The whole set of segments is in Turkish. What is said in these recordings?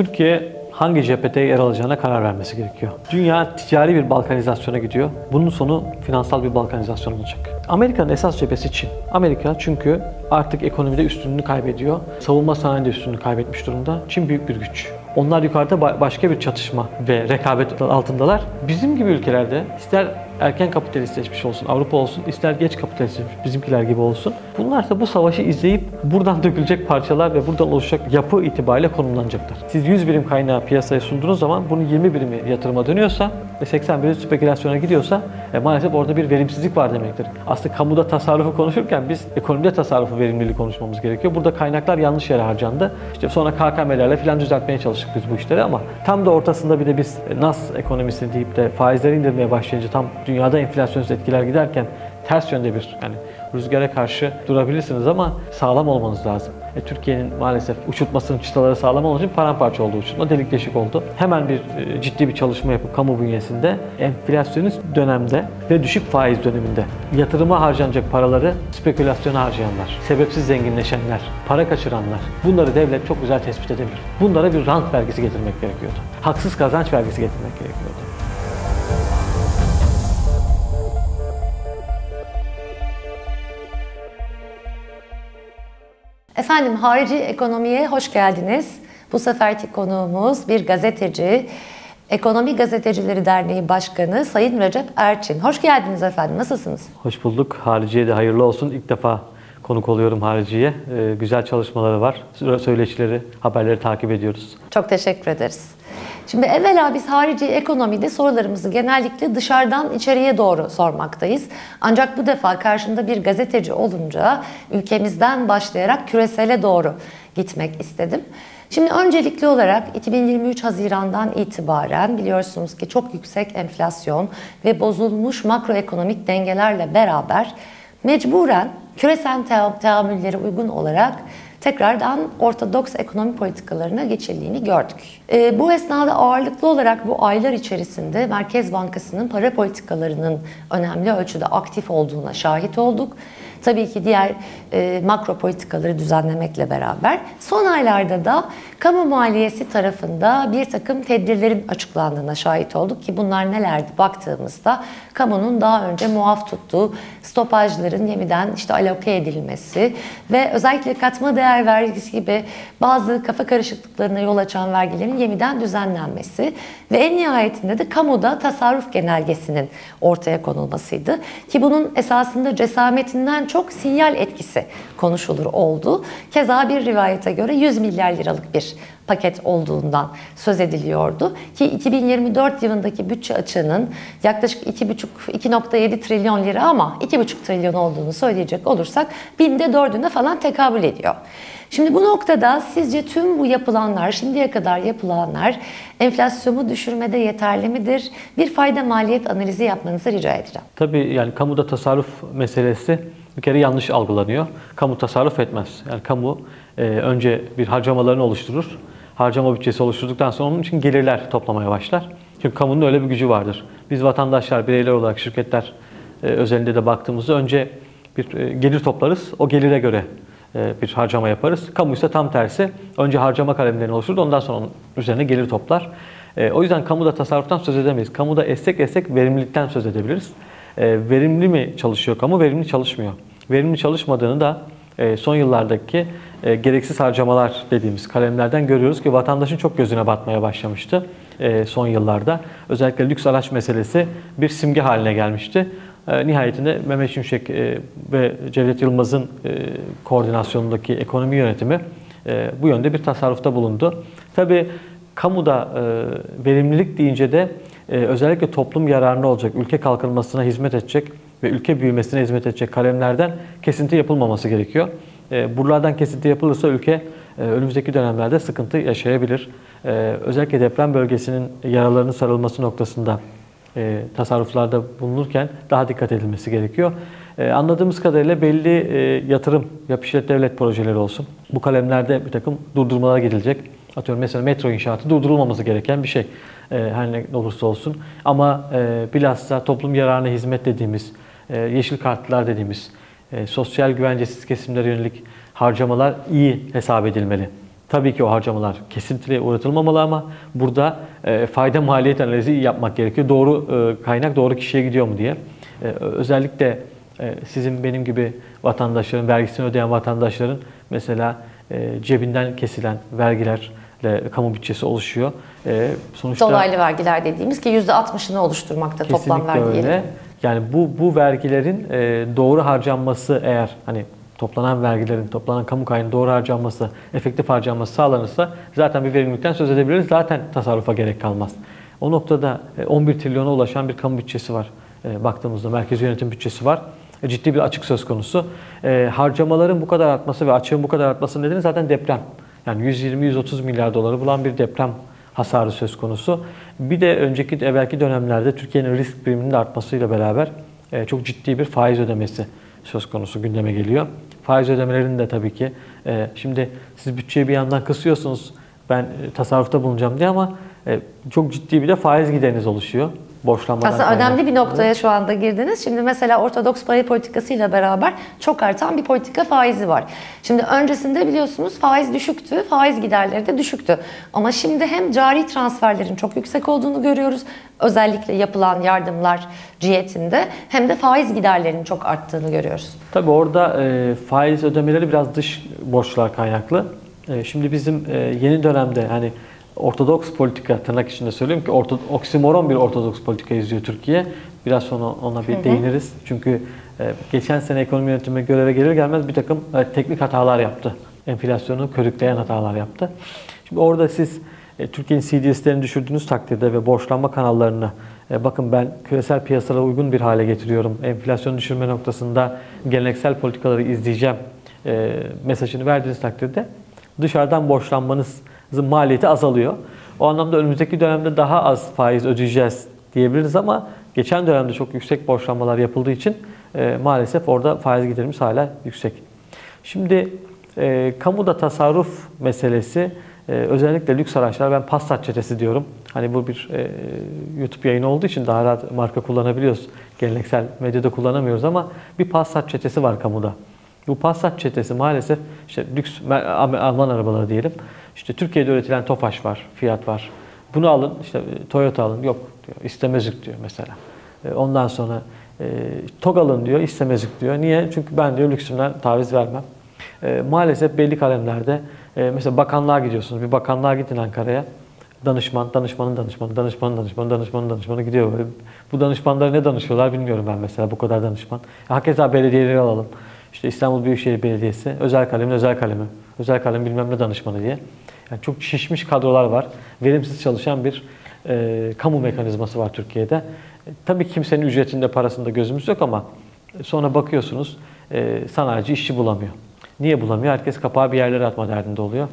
Türkiye hangi cephete yer alacağına karar vermesi gerekiyor. Dünya ticari bir balkanizasyona gidiyor. Bunun sonu finansal bir balkanizasyon olacak. Amerika'nın esas cephesi Çin. Amerika çünkü artık ekonomide üstünlüğünü kaybediyor. Savunma sanayinde üstünlüğünü kaybetmiş durumda. Çin büyük bir güç. Onlar yukarıda başka bir çatışma ve rekabet altındalar. Bizim gibi ülkelerde ister erken kapitalistleşmiş olsun, Avrupa olsun, ister geç kapitalistleşmiş bizimkiler gibi olsun. Bunlar da bu savaşı izleyip buradan dökülecek parçalar ve buradan oluşacak yapı itibariyle konumlanacaklar. Siz 100 birim kaynağı piyasaya sunduğunuz zaman bunun 20 birimi yatırıma dönüyorsa ve 80 birim spekülasyona gidiyorsa e, maalesef orada bir verimsizlik var demektir. Aslında kamuda tasarrufu konuşurken biz ekonomide tasarrufu verimliliği konuşmamız gerekiyor. Burada kaynaklar yanlış yere harcandı. İşte sonra KKM'lerle falan düzeltmeye çalıştık biz bu işleri ama tam da ortasında bir de biz NAS ekonomisi deyip de faizleri indirmeye başlayınca tam dünyada enflasyonist etkiler giderken ters yönde bir yani rüzgara karşı durabilirsiniz ama sağlam olmanız lazım. E, Türkiye'nin maalesef uçurtmasının çıtaları sağlam olduğu için paramparça oldu uçurtma, delik deşik oldu. Hemen bir e, ciddi bir çalışma yapıp kamu bünyesinde enflasyonist dönemde ve düşük faiz döneminde yatırıma harcanacak paraları spekülasyona harcayanlar, sebepsiz zenginleşenler, para kaçıranlar bunları devlet çok güzel tespit edebilir. Bunlara bir rant vergisi getirmek gerekiyordu. Haksız kazanç vergisi getirmek gerekiyordu. Efendim harici ekonomiye hoş geldiniz. Bu seferki konuğumuz bir gazeteci, Ekonomi Gazetecileri Derneği Başkanı Sayın Recep Erçin. Hoş geldiniz efendim. Nasılsınız? Hoş bulduk. Hariciye de hayırlı olsun. İlk defa konuk oluyorum Hariciye. Ee, güzel çalışmaları var. Söyleşileri, haberleri takip ediyoruz. Çok teşekkür ederiz. Şimdi evvela biz harici ekonomide sorularımızı genellikle dışarıdan içeriye doğru sormaktayız. Ancak bu defa karşımda bir gazeteci olunca ülkemizden başlayarak küresele doğru gitmek istedim. Şimdi öncelikli olarak 2023 Haziran'dan itibaren biliyorsunuz ki çok yüksek enflasyon ve bozulmuş makroekonomik dengelerle beraber mecburen küresel teamüllere uygun olarak tekrardan ortodoks ekonomi politikalarına geçildiğini gördük. E, bu esnada ağırlıklı olarak bu aylar içerisinde Merkez Bankası'nın para politikalarının önemli ölçüde aktif olduğuna şahit olduk. Tabii ki diğer e, makro politikaları düzenlemekle beraber son aylarda da kamu maliyesi tarafında bir takım tedbirlerin açıklandığına şahit olduk ki bunlar nelerdi baktığımızda kamunun daha önce muaf tuttuğu stopajların yeniden işte aloke edilmesi ve özellikle katma değer vergisi gibi bazı kafa karışıklıklarına yol açan vergilerin yeniden düzenlenmesi ve en nihayetinde de kamuda tasarruf genelgesinin ortaya konulmasıydı. Ki bunun esasında cesametinden çok sinyal etkisi konuşulur oldu. Keza bir rivayete göre 100 milyar liralık bir paket olduğundan söz ediliyordu. Ki 2024 yılındaki bütçe açığının yaklaşık 2,5-2,7 trilyon lira ama 2,5 trilyon olduğunu söyleyecek olursak binde dördüne falan tekabül ediyor. Şimdi bu noktada sizce tüm bu yapılanlar, şimdiye kadar yapılanlar enflasyonu düşürmede yeterli midir? Bir fayda maliyet analizi yapmanızı rica edeceğim. Tabii yani kamuda tasarruf meselesi bir kere yanlış algılanıyor. Kamu tasarruf etmez. Yani kamu önce bir harcamalarını oluşturur. Harcama bütçesi oluşturduktan sonra onun için gelirler toplamaya başlar. Çünkü kamunun öyle bir gücü vardır. Biz vatandaşlar, bireyler olarak şirketler e, özelinde de baktığımızda önce bir e, gelir toplarız. O gelire göre e, bir harcama yaparız. Kamu ise tam tersi. Önce harcama kalemlerini oluşturur, ondan sonra onun üzerine gelir toplar. E, o yüzden kamuda tasarruftan söz edemeyiz. Kamuda esnek esnek verimlilikten söz edebiliriz. E, verimli mi çalışıyor kamu? Verimli çalışmıyor. Verimli çalışmadığını da e, son yıllardaki e, gereksiz harcamalar dediğimiz kalemlerden görüyoruz ki vatandaşın çok gözüne batmaya başlamıştı e, son yıllarda. Özellikle lüks araç meselesi bir simge haline gelmişti. E, nihayetinde Mehmet Şimşek e, ve Cevdet Yılmaz'ın e, koordinasyonundaki ekonomi yönetimi e, bu yönde bir tasarrufta bulundu. Tabii kamuda e, verimlilik deyince de e, özellikle toplum yararına olacak, ülke kalkınmasına hizmet edecek ve ülke büyümesine hizmet edecek kalemlerden kesinti yapılmaması gerekiyor. E, buralardan kesinti yapılırsa ülke e, önümüzdeki dönemlerde sıkıntı yaşayabilir. E, özellikle deprem bölgesinin yaralarının sarılması noktasında tasarruflarda bulunurken daha dikkat edilmesi gerekiyor. Anladığımız kadarıyla belli yatırım, yap devlet projeleri olsun. Bu kalemlerde bir takım durdurmalara gidilecek. Atıyorum mesela metro inşaatı durdurulmaması gereken bir şey. Her ne olursa olsun. Ama bilhassa toplum yararına hizmet dediğimiz, yeşil kartlar dediğimiz, e, sosyal güvencesiz kesimlere yönelik harcamalar iyi hesap edilmeli. Tabii ki o harcamalar kesintiliye uğratılmamalı ama burada e, fayda maliyet analizi yapmak gerekiyor. Doğru e, kaynak doğru kişiye gidiyor mu diye. E, özellikle e, sizin benim gibi vatandaşların, vergisini ödeyen vatandaşların mesela e, cebinden kesilen vergilerle kamu bütçesi oluşuyor. E, sonuçta Dolaylı vergiler dediğimiz ki %60'ını oluşturmakta toplam vergi. öyle. Yani bu bu vergilerin e, doğru harcanması eğer hani toplanan vergilerin, toplanan kamu kaynağının doğru harcanması, efektif harcanması sağlanırsa zaten bir verimlilikten söz edebiliriz. Zaten tasarrufa gerek kalmaz. O noktada e, 11 trilyona ulaşan bir kamu bütçesi var. E, baktığımızda merkezi yönetim bütçesi var. E, ciddi bir açık söz konusu. E, harcamaların bu kadar artması ve açığın bu kadar artması nedeni zaten deprem. Yani 120-130 milyar doları bulan bir deprem hasarı söz konusu. Bir de önceki evvelki dönemlerde Türkiye'nin risk priminin artmasıyla beraber e, çok ciddi bir faiz ödemesi söz konusu gündeme geliyor. Faiz ödemelerinin de tabii ki e, şimdi siz bütçeyi bir yandan kısıyorsunuz ben e, tasarrufta bulunacağım diye ama çok ciddi bir de faiz gideriniz oluşuyor. Borçlanmadan Aslında kaynaklı. önemli bir noktaya şu anda girdiniz. Şimdi mesela ortodoks para politikasıyla beraber çok artan bir politika faizi var. Şimdi öncesinde biliyorsunuz faiz düşüktü, faiz giderleri de düşüktü. Ama şimdi hem cari transferlerin çok yüksek olduğunu görüyoruz. Özellikle yapılan yardımlar cihetinde hem de faiz giderlerinin çok arttığını görüyoruz. Tabii orada e, faiz ödemeleri biraz dış borçlar kaynaklı. E, şimdi bizim e, yeni dönemde hani ortodoks politika tırnak içinde söyleyeyim ki orto, oksimoron bir ortodoks politika izliyor Türkiye. Biraz sonra ona bir değiniriz. Çünkü e, geçen sene ekonomi yönetimi göreve gelir gelmez bir takım e, teknik hatalar yaptı. Enflasyonu körükleyen hatalar yaptı. Şimdi orada siz e, Türkiye'nin CDS'lerini düşürdüğünüz takdirde ve borçlanma kanallarını e, bakın ben küresel piyasalara uygun bir hale getiriyorum. Enflasyon düşürme noktasında geleneksel politikaları izleyeceğim e, mesajını verdiğiniz takdirde dışarıdan borçlanmanızın maliyeti azalıyor. O anlamda önümüzdeki dönemde daha az faiz ödeyeceğiz diyebiliriz ama geçen dönemde çok yüksek borçlanmalar yapıldığı için e, maalesef orada faiz giderimiz hala yüksek. Şimdi e, kamuda tasarruf meselesi e, özellikle lüks araçlar ben Passat çetesi diyorum. Hani bu bir e, YouTube yayını olduğu için daha rahat marka kullanabiliyoruz. Geleneksel medyada kullanamıyoruz ama bir Passat çetesi var kamuda. Bu Passat çetesi maalesef işte lüks Alman arabaları diyelim. İşte Türkiye'de üretilen Tofaş var, Fiat var. Bunu alın, işte Toyota alın. Yok diyor, istemezlik diyor mesela. E, ondan sonra e, alın diyor, istemezlik diyor. Niye? Çünkü ben diyor lüksümden taviz vermem. E, maalesef belli kalemlerde e, mesela bakanlığa gidiyorsunuz. Bir bakanlığa gidin Ankara'ya. Danışman, danışmanın danışmanı, danışmanın danışmanı, danışmanın danışmanı gidiyor böyle. Bu danışmanlara ne danışıyorlar bilmiyorum ben mesela bu kadar danışman. Hakeza belediyeleri alalım. İşte İstanbul Büyükşehir Belediyesi, özel kalemin özel kalemi, özel kalem bilmem ne danışmanı diye. Yani çok şişmiş kadrolar var. Verimsiz çalışan bir e, kamu mekanizması var Türkiye'de. E, tabii kimsenin ücretinde, parasında gözümüz yok ama sonra bakıyorsunuz e, sanayici işçi bulamıyor. Niye bulamıyor? Herkes kapağı bir yerlere atma derdinde oluyor.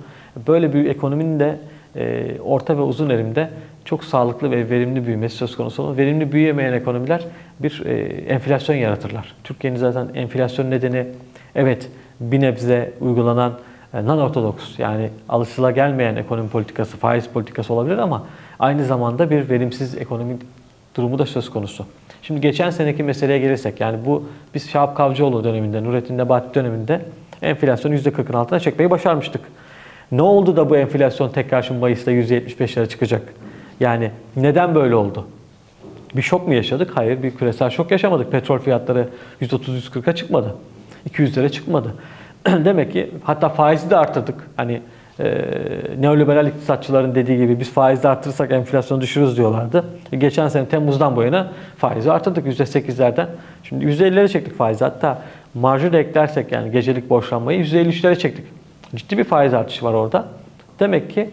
Böyle bir ekonominin de e, orta ve uzun erimde çok sağlıklı ve verimli büyümesi söz konusu olur. Verimli büyüyemeyen ekonomiler bir e, enflasyon yaratırlar. Türkiye'nin zaten enflasyon nedeni evet bir nebze uygulanan e, non-ortodoks yani alışılagelmeyen ekonomi politikası, faiz politikası olabilir ama aynı zamanda bir verimsiz ekonomik durumu da söz konusu. Şimdi geçen seneki meseleye gelirsek yani bu biz Şahap Kavcıoğlu döneminde, Nurettin Nebati döneminde enflasyonu %40'ın altına çekmeyi başarmıştık. Ne oldu da bu enflasyon tekrar şimdi Mayıs'ta %75'lere çıkacak? Yani neden böyle oldu? Bir şok mu yaşadık? Hayır, bir küresel şok yaşamadık. Petrol fiyatları %30-140'a çıkmadı. 200'lere çıkmadı. Demek ki hatta faizi de arttırdık. Hani e, neoliberal iktisatçıların dediği gibi biz faizi arttırırsak enflasyonu düşürürüz diyorlardı. E, geçen sene Temmuz'dan bu yana faizi arttırdık %8'lerden. Şimdi %50'lere çektik faizi. Hatta marjı da eklersek yani gecelik borçlanmayı %53'lere çektik. Ciddi bir faiz artışı var orada. Demek ki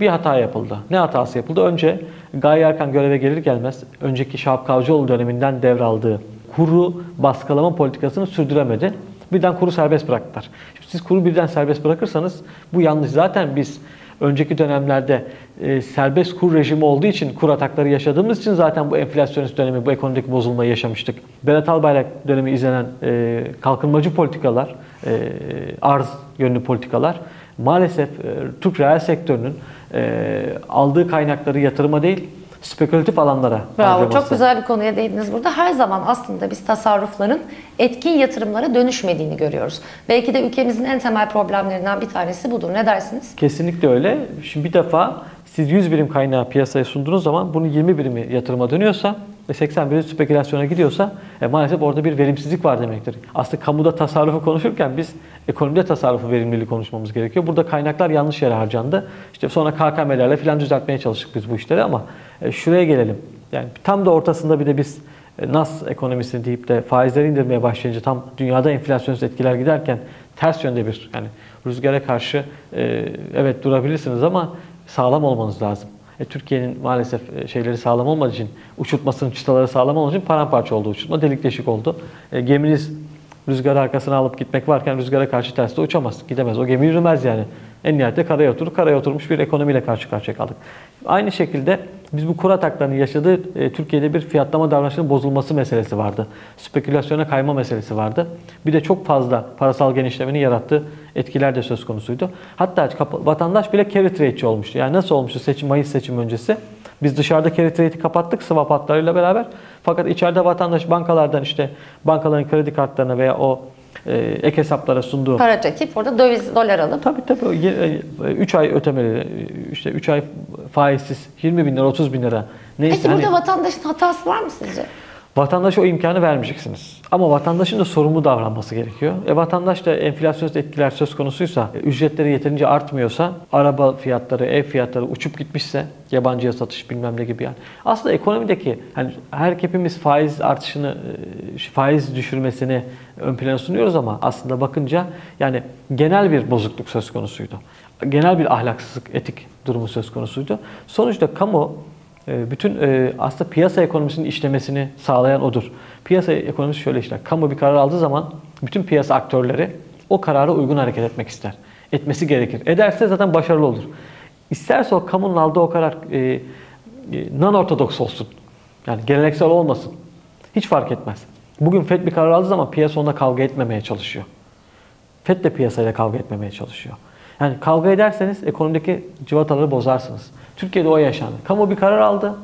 bir hata yapıldı. Ne hatası yapıldı? Önce Gaye Erkan göreve gelir gelmez önceki Şahap Kavcıoğlu döneminden devraldığı kuru baskılama politikasını sürdüremedi. Birden kuru serbest bıraktılar. Şimdi siz kuru birden serbest bırakırsanız bu yanlış. Zaten biz önceki dönemlerde e, serbest kur rejimi olduğu için kur atakları yaşadığımız için zaten bu enflasyonist dönemi, bu ekonomik bozulmayı yaşamıştık. Berat Albayrak dönemi izlenen e, kalkınmacı politikalar, e, arz yönlü politikalar maalesef e, Türk reel sektörünün e, aldığı kaynakları yatırıma değil, spekülatif alanlara Bravo. harcaması. Çok güzel bir konuya değindiniz burada. Her zaman aslında biz tasarrufların etkin yatırımlara dönüşmediğini görüyoruz. Belki de ülkemizin en temel problemlerinden bir tanesi budur. Ne dersiniz? Kesinlikle öyle. Şimdi bir defa siz 100 birim kaynağı piyasaya sunduğunuz zaman bunun 20 birimi yatırıma dönüyorsa ve 80 birimi spekülasyona gidiyorsa e, maalesef orada bir verimsizlik var demektir. Aslında kamuda tasarrufu konuşurken biz ekonomide tasarrufu verimliliği konuşmamız gerekiyor. Burada kaynaklar yanlış yere harcandı. İşte sonra KKM'lerle falan düzeltmeye çalıştık biz bu işleri ama e, şuraya gelelim. Yani tam da ortasında bir de biz e, nas ekonomisini deyip de faizleri indirmeye başlayınca tam dünyada enflasyonist etkiler giderken ters yönde bir yani rüzgara karşı e, evet durabilirsiniz ama sağlam olmanız lazım. E, Türkiye'nin maalesef e, şeyleri sağlam olmadığı için, uçurtmasının çıtaları sağlam olmadığı için paramparça oldu uçurtma, delik deşik oldu. E, geminiz rüzgarı arkasına alıp gitmek varken rüzgara karşı terste uçamaz, gidemez. O gemi yürümez yani. En nihayetinde karaya oturur, karaya oturmuş bir ekonomiyle karşı karşıya kaldık. Aynı şekilde biz bu kur ataklarının yaşadığı e, Türkiye'de bir fiyatlama davranışının bozulması meselesi vardı. Spekülasyona kayma meselesi vardı. Bir de çok fazla parasal genişlemenin yarattığı etkiler de söz konusuydu. Hatta vatandaş bile carry trade'ci olmuştu. Yani nasıl olmuştu seçim, Mayıs seçim öncesi? Biz dışarıda carry trade'i kapattık swap hatlarıyla beraber. Fakat içeride vatandaş bankalardan işte bankaların kredi kartlarına veya o ek hesaplara sunduğu Para çekip orada döviz, dolar alıp Tabii tabii. 3 ay ötemeli, işte 3 ay faizsiz 20 bin lira, 30 bin lira. Neyse Peki hani burada vatandaşın hatası var mı sizce? Vatandaşa o imkanı vermeyeceksiniz. Ama vatandaşın da sorumlu davranması gerekiyor. E vatandaş da enflasyonist etkiler söz konusuysa, e, ücretleri yeterince artmıyorsa, araba fiyatları, ev fiyatları uçup gitmişse, yabancıya satış bilmem ne gibi yani. Aslında ekonomideki hani her hepimiz faiz artışını, e, faiz düşürmesini ön plana sunuyoruz ama aslında bakınca yani genel bir bozukluk söz konusuydu. Genel bir ahlaksızlık, etik durumu söz konusuydu. Sonuçta kamu bütün e, aslında piyasa ekonomisinin işlemesini sağlayan odur. Piyasa ekonomisi şöyle işler. Kamu bir karar aldığı zaman bütün piyasa aktörleri o karara uygun hareket etmek ister. Etmesi gerekir. Ederse zaten başarılı olur. İsterse o kamunun aldığı o karar e, e, non-ortodoks olsun. Yani geleneksel olmasın. Hiç fark etmez. Bugün FED bir karar aldığı zaman piyasa onunla kavga etmemeye çalışıyor. FED de piyasayla kavga etmemeye çalışıyor. Yani kavga ederseniz ekonomideki cıvataları bozarsınız. Türkiye'de o yaşandı. Kamu bir karar aldı.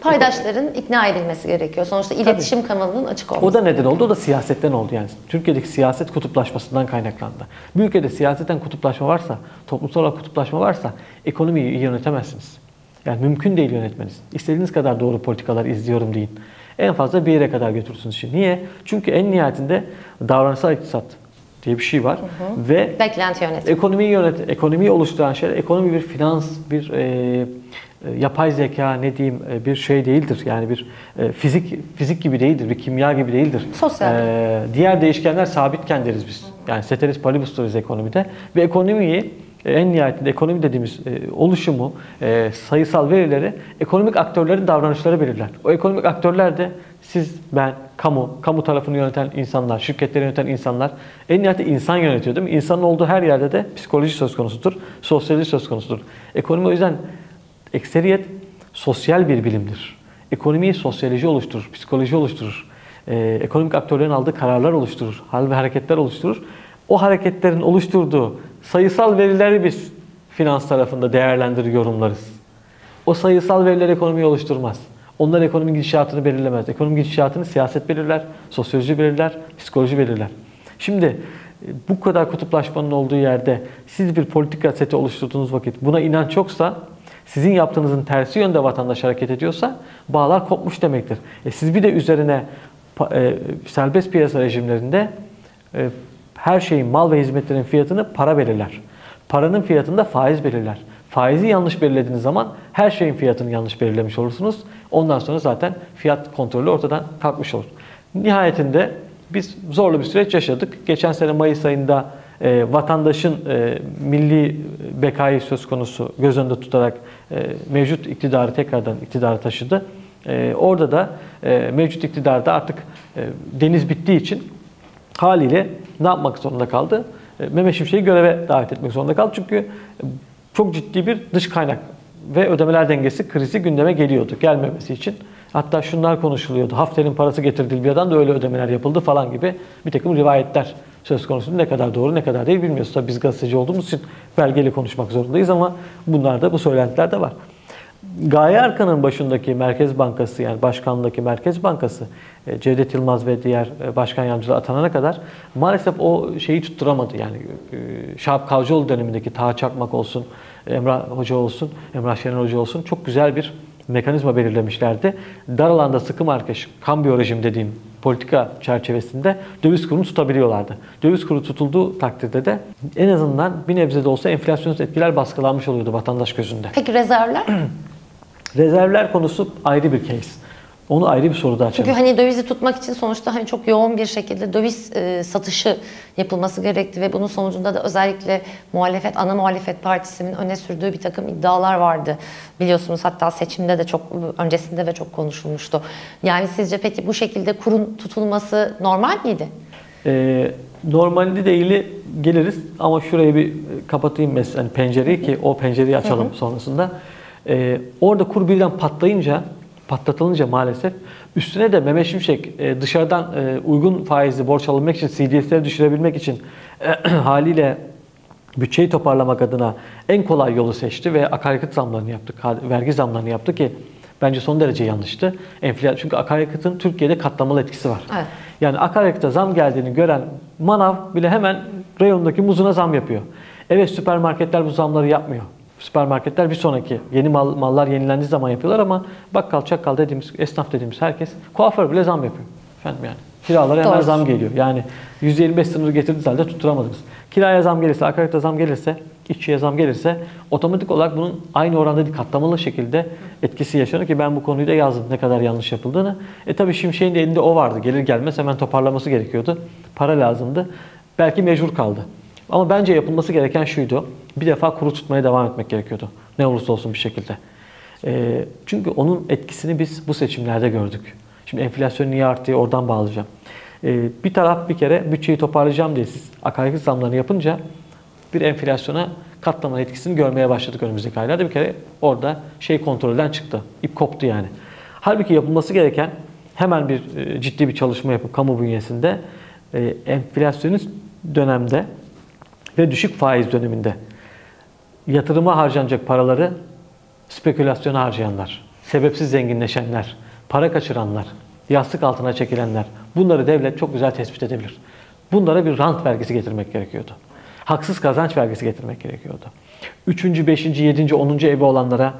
Paydaşların ikna edilmesi gerekiyor. Sonuçta iletişim kanalının açık olması. O da neden oldu? O da siyasetten oldu yani. Türkiye'deki siyaset kutuplaşmasından kaynaklandı. Bir ülkede siyasetten kutuplaşma varsa, toplumsal olarak kutuplaşma varsa ekonomiyi iyi yönetemezsiniz. Yani mümkün değil yönetmeniz. İstediğiniz kadar doğru politikalar izliyorum deyin. En fazla bir yere kadar götürürsünüz işi. Niye? Çünkü en nihayetinde davranışsal iktisat diye bir şey var. Ve Beklenti yönetimi. Ekonomiyi yönet, ekonomiyi oluşturan şeyler, ekonomi bir finans, bir e, e, yapay zeka ne diyeyim e, bir şey değildir. Yani bir e, fizik fizik gibi değildir, bir kimya gibi değildir. Sosyal. E, diğer değişkenler sabitken deriz biz. Yani ceteris paribus deriz ekonomide. Ve ekonomiyi en nihayetinde ekonomi dediğimiz e, oluşumu, e, sayısal verileri ekonomik aktörlerin davranışları belirler. O ekonomik aktörler de siz, ben, kamu, kamu tarafını yöneten insanlar, şirketleri yöneten insanlar, en nihayetinde insan yönetiyor değil mi? İnsanın olduğu her yerde de psikoloji söz konusudur, sosyoloji söz konusudur. Ekonomi o yüzden ekseriyet sosyal bir bilimdir. Ekonomiyi sosyoloji oluşturur, psikoloji oluşturur. Ee, ekonomik aktörlerin aldığı kararlar oluşturur, hal ve hareketler oluşturur. O hareketlerin oluşturduğu sayısal verileri biz finans tarafında değerlendirir, yorumlarız. O sayısal veriler ekonomiyi oluşturmaz. Onlar ekonominin gidişatını belirlemez. Ekonomik gidişatını siyaset belirler, sosyoloji belirler, psikoloji belirler. Şimdi e, bu kadar kutuplaşmanın olduğu yerde siz bir politika seti oluşturduğunuz vakit buna inanç yoksa sizin yaptığınızın tersi yönde vatandaş hareket ediyorsa bağlar kopmuş demektir. E siz bir de üzerine e, serbest piyasa rejimlerinde e, her şeyin mal ve hizmetlerin fiyatını para belirler. Paranın fiyatını da faiz belirler. Faizi yanlış belirlediğiniz zaman her şeyin fiyatını yanlış belirlemiş olursunuz. Ondan sonra zaten fiyat kontrolü ortadan kalkmış olur. Nihayetinde biz zorlu bir süreç yaşadık. Geçen sene Mayıs ayında e, vatandaşın e, milli bekayı söz konusu göz önünde tutarak e, mevcut iktidarı tekrardan iktidara taşıdı. E, orada da e, mevcut iktidarda artık e, deniz bittiği için haliyle ne yapmak zorunda kaldı? E, Mehmet Şimşek'i göreve davet etmek zorunda kaldı. Çünkü e, çok ciddi bir dış kaynak ve ödemeler dengesi krizi gündeme geliyordu gelmemesi için. Hatta şunlar konuşuluyordu. Hafter'in parası getirildi bir adam da öyle ödemeler yapıldı falan gibi bir takım rivayetler söz konusu. Ne kadar doğru ne kadar değil bilmiyoruz. Tabii biz gazeteci olduğumuz için belgeli konuşmak zorundayız ama bunlar da bu söylentiler de var. Gaye Erkan'ın başındaki Merkez Bankası yani başkanlığındaki Merkez Bankası e, Cevdet Yılmaz ve diğer e, başkan yardımcıları atanana kadar maalesef o şeyi tutturamadı. Yani e, Şahap Kavcıoğlu dönemindeki Taha Çakmak olsun, Emrah Hoca olsun, Emrah Şener Hoca olsun çok güzel bir mekanizma belirlemişlerdi. Dar alanda sıkı markeş, kambiyo rejim dediğim politika çerçevesinde döviz kurunu tutabiliyorlardı. Döviz kuru tutulduğu takdirde de en azından bir nebze de olsa enflasyonist etkiler baskılanmış oluyordu vatandaş gözünde. Peki rezervler? Rezervler konusu ayrı bir case. Onu ayrı bir soruda açalım. Çünkü hani dövizi tutmak için sonuçta hani çok yoğun bir şekilde döviz e, satışı yapılması gerekti ve bunun sonucunda da özellikle muhalefet, ana muhalefet partisinin öne sürdüğü bir takım iddialar vardı. Biliyorsunuz hatta seçimde de çok öncesinde de çok konuşulmuştu. Yani sizce peki bu şekilde kurun tutulması normal miydi? Ee, normalde değil geliriz ama şurayı bir kapatayım mesela hani pencereyi ki o pencereyi açalım sonrasında. Ee, orada kur birden patlayınca patlatılınca maalesef üstüne de Mehmet Şimşek e, dışarıdan e, uygun faizli borç alabilmek için CDS'leri düşürebilmek için e, haliyle bütçeyi toparlamak adına en kolay yolu seçti ve akaryakıt zamlarını yaptı, vergi zamlarını yaptı ki bence son derece yanlıştı. Enflasyon çünkü akaryakıtın Türkiye'de katlamalı etkisi var. Evet. Yani akaryakıta zam geldiğini gören manav bile hemen reyondaki muzuna zam yapıyor. Evet süpermarketler bu zamları yapmıyor. Süpermarketler bir sonraki yeni mal, mallar yenilendiği zaman yapıyorlar ama bakkal, çakkal dediğimiz, esnaf dediğimiz herkes kuaför bile zam yapıyor. Efendim yani. Kiralara hemen zam geliyor. Yani %25 sınırı getirdiğiniz halde tutturamadınız. Kiraya zam gelirse, akaryakıta zam gelirse, işçiye zam gelirse otomatik olarak bunun aynı oranda değil, katlamalı şekilde etkisi yaşanıyor ki ben bu konuyu da yazdım ne kadar yanlış yapıldığını. E tabii Şimşek'in de elinde o vardı. Gelir gelmez hemen toparlaması gerekiyordu. Para lazımdı. Belki mecbur kaldı. Ama bence yapılması gereken şuydu. Bir defa kuru tutmaya devam etmek gerekiyordu. Ne olursa olsun bir şekilde. E, çünkü onun etkisini biz bu seçimlerde gördük. Şimdi enflasyon niye arttı oradan bağlayacağım. E, bir taraf bir kere bütçeyi toparlayacağım diye siz akaryakıt zamlarını yapınca bir enflasyona katlama etkisini görmeye başladık önümüzdeki aylarda. Bir kere orada şey kontrolden çıktı. İp koptu yani. Halbuki yapılması gereken hemen bir e, ciddi bir çalışma yapıp kamu bünyesinde e, enflasyonist dönemde ve düşük faiz döneminde yatırıma harcanacak paraları spekülasyona harcayanlar, sebepsiz zenginleşenler, para kaçıranlar, yastık altına çekilenler bunları devlet çok güzel tespit edebilir. Bunlara bir rant vergisi getirmek gerekiyordu. Haksız kazanç vergisi getirmek gerekiyordu. Üçüncü, beşinci, yedinci, onuncu evi olanlara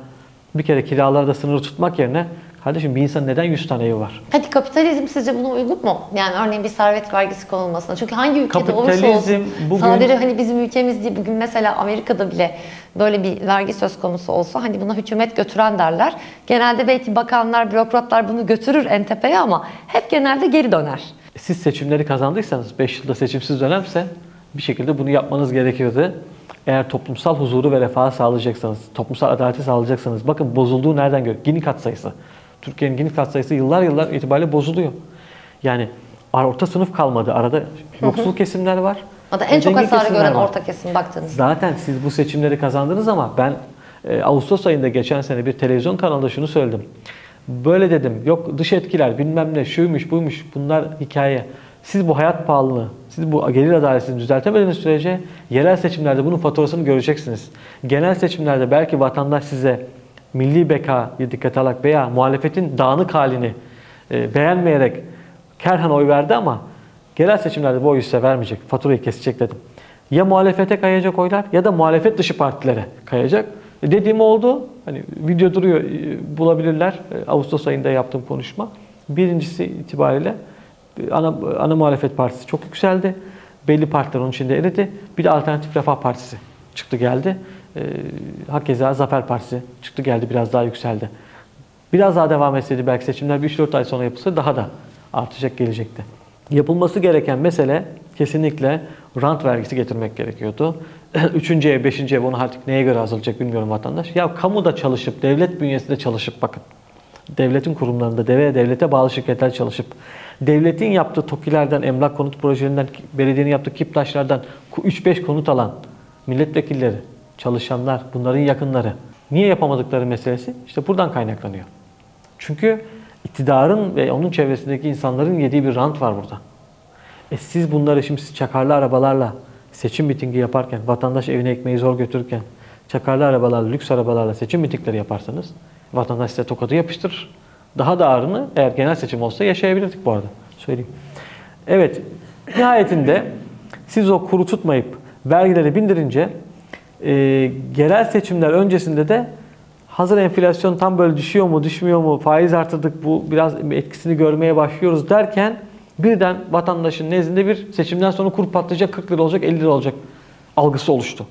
bir kere kiralarda sınırı tutmak yerine kardeşim bir insan neden 100 tane evi var? Peki kapitalizm sizce buna uygun mu? Yani örneğin bir servet vergisi konulmasına. Çünkü hangi ülkede olursa Kapitalizm olsun bugün- sadece hani bizim ülkemiz değil bugün mesela Amerika'da bile böyle bir vergi söz konusu olsa hani buna hükümet götüren derler. Genelde belki bakanlar, bürokratlar bunu götürür en tepeye ama hep genelde geri döner. Siz seçimleri kazandıysanız 5 yılda seçimsiz dönemse bir şekilde bunu yapmanız gerekirdi. Eğer toplumsal huzuru ve refahı sağlayacaksanız, toplumsal adaleti sağlayacaksanız bakın bozulduğu nereden gör? Gini katsayısı. Türkiye'nin Gini katsayısı yıllar yıllar itibariyle bozuluyor. Yani orta sınıf kalmadı. Arada yoksul kesimler var. Da en çok hasarı gören var. orta kesim baktığınızda. Zaten siz bu seçimleri kazandınız ama ben e, Ağustos ayında geçen sene bir televizyon kanalında şunu söyledim. Böyle dedim. Yok dış etkiler bilmem ne şuymuş buymuş bunlar hikaye. Siz bu hayat pahalılığı, siz bu gelir adaletini düzeltemediğiniz sürece yerel seçimlerde bunun faturasını göreceksiniz. Genel seçimlerde belki vatandaş size milli bekayı dikkate alarak veya muhalefetin dağınık halini e, beğenmeyerek kerhen oy verdi ama genel seçimlerde bu oyu size vermeyecek. Faturayı kesecek dedim. Ya muhalefete kayacak oylar ya da muhalefet dışı partilere kayacak. E, Dediğim oldu. Hani video duruyor e, bulabilirler. E, Ağustos ayında yaptığım konuşma. Birincisi itibariyle e, ana, ana muhalefet partisi çok yükseldi. Belli partiler onun içinde eridi. Bir de Alternatif Refah Partisi çıktı geldi. E, hakeza Zafer Partisi çıktı geldi biraz daha yükseldi. Biraz daha devam etseydi belki seçimler 3-4 ay sonra yapılsa daha da artacak gelecekti. Yapılması gereken mesele kesinlikle rant vergisi getirmek gerekiyordu. Üçüncü ev, beşinci ev onu artık neye göre hazırlayacak bilmiyorum vatandaş. Ya kamuda çalışıp, devlet bünyesinde çalışıp bakın. Devletin kurumlarında, deve, devlete bağlı şirketler çalışıp, devletin yaptığı TOKİ'lerden, emlak konut projelerinden, belediyenin yaptığı KİPTAŞ'lardan 3-5 konut alan milletvekilleri, çalışanlar, bunların yakınları. Niye yapamadıkları meselesi? İşte buradan kaynaklanıyor. Çünkü iktidarın ve onun çevresindeki insanların yediği bir rant var burada. E siz bunları şimdi çakarlı arabalarla seçim mitingi yaparken, vatandaş evine ekmeği zor götürürken, çakarlı arabalarla, lüks arabalarla seçim mitingleri yaparsanız vatandaş size tokadı yapıştırır. Daha da ağırını eğer genel seçim olsa yaşayabilirdik bu arada. Söyleyeyim. Evet, nihayetinde siz o kuru tutmayıp vergileri bindirince e, yerel seçimler öncesinde de hazır enflasyon tam böyle düşüyor mu düşmüyor mu faiz artırdık bu biraz etkisini görmeye başlıyoruz derken birden vatandaşın nezdinde bir seçimden sonra kur patlayacak 40 lira olacak 50 lira olacak algısı oluştu.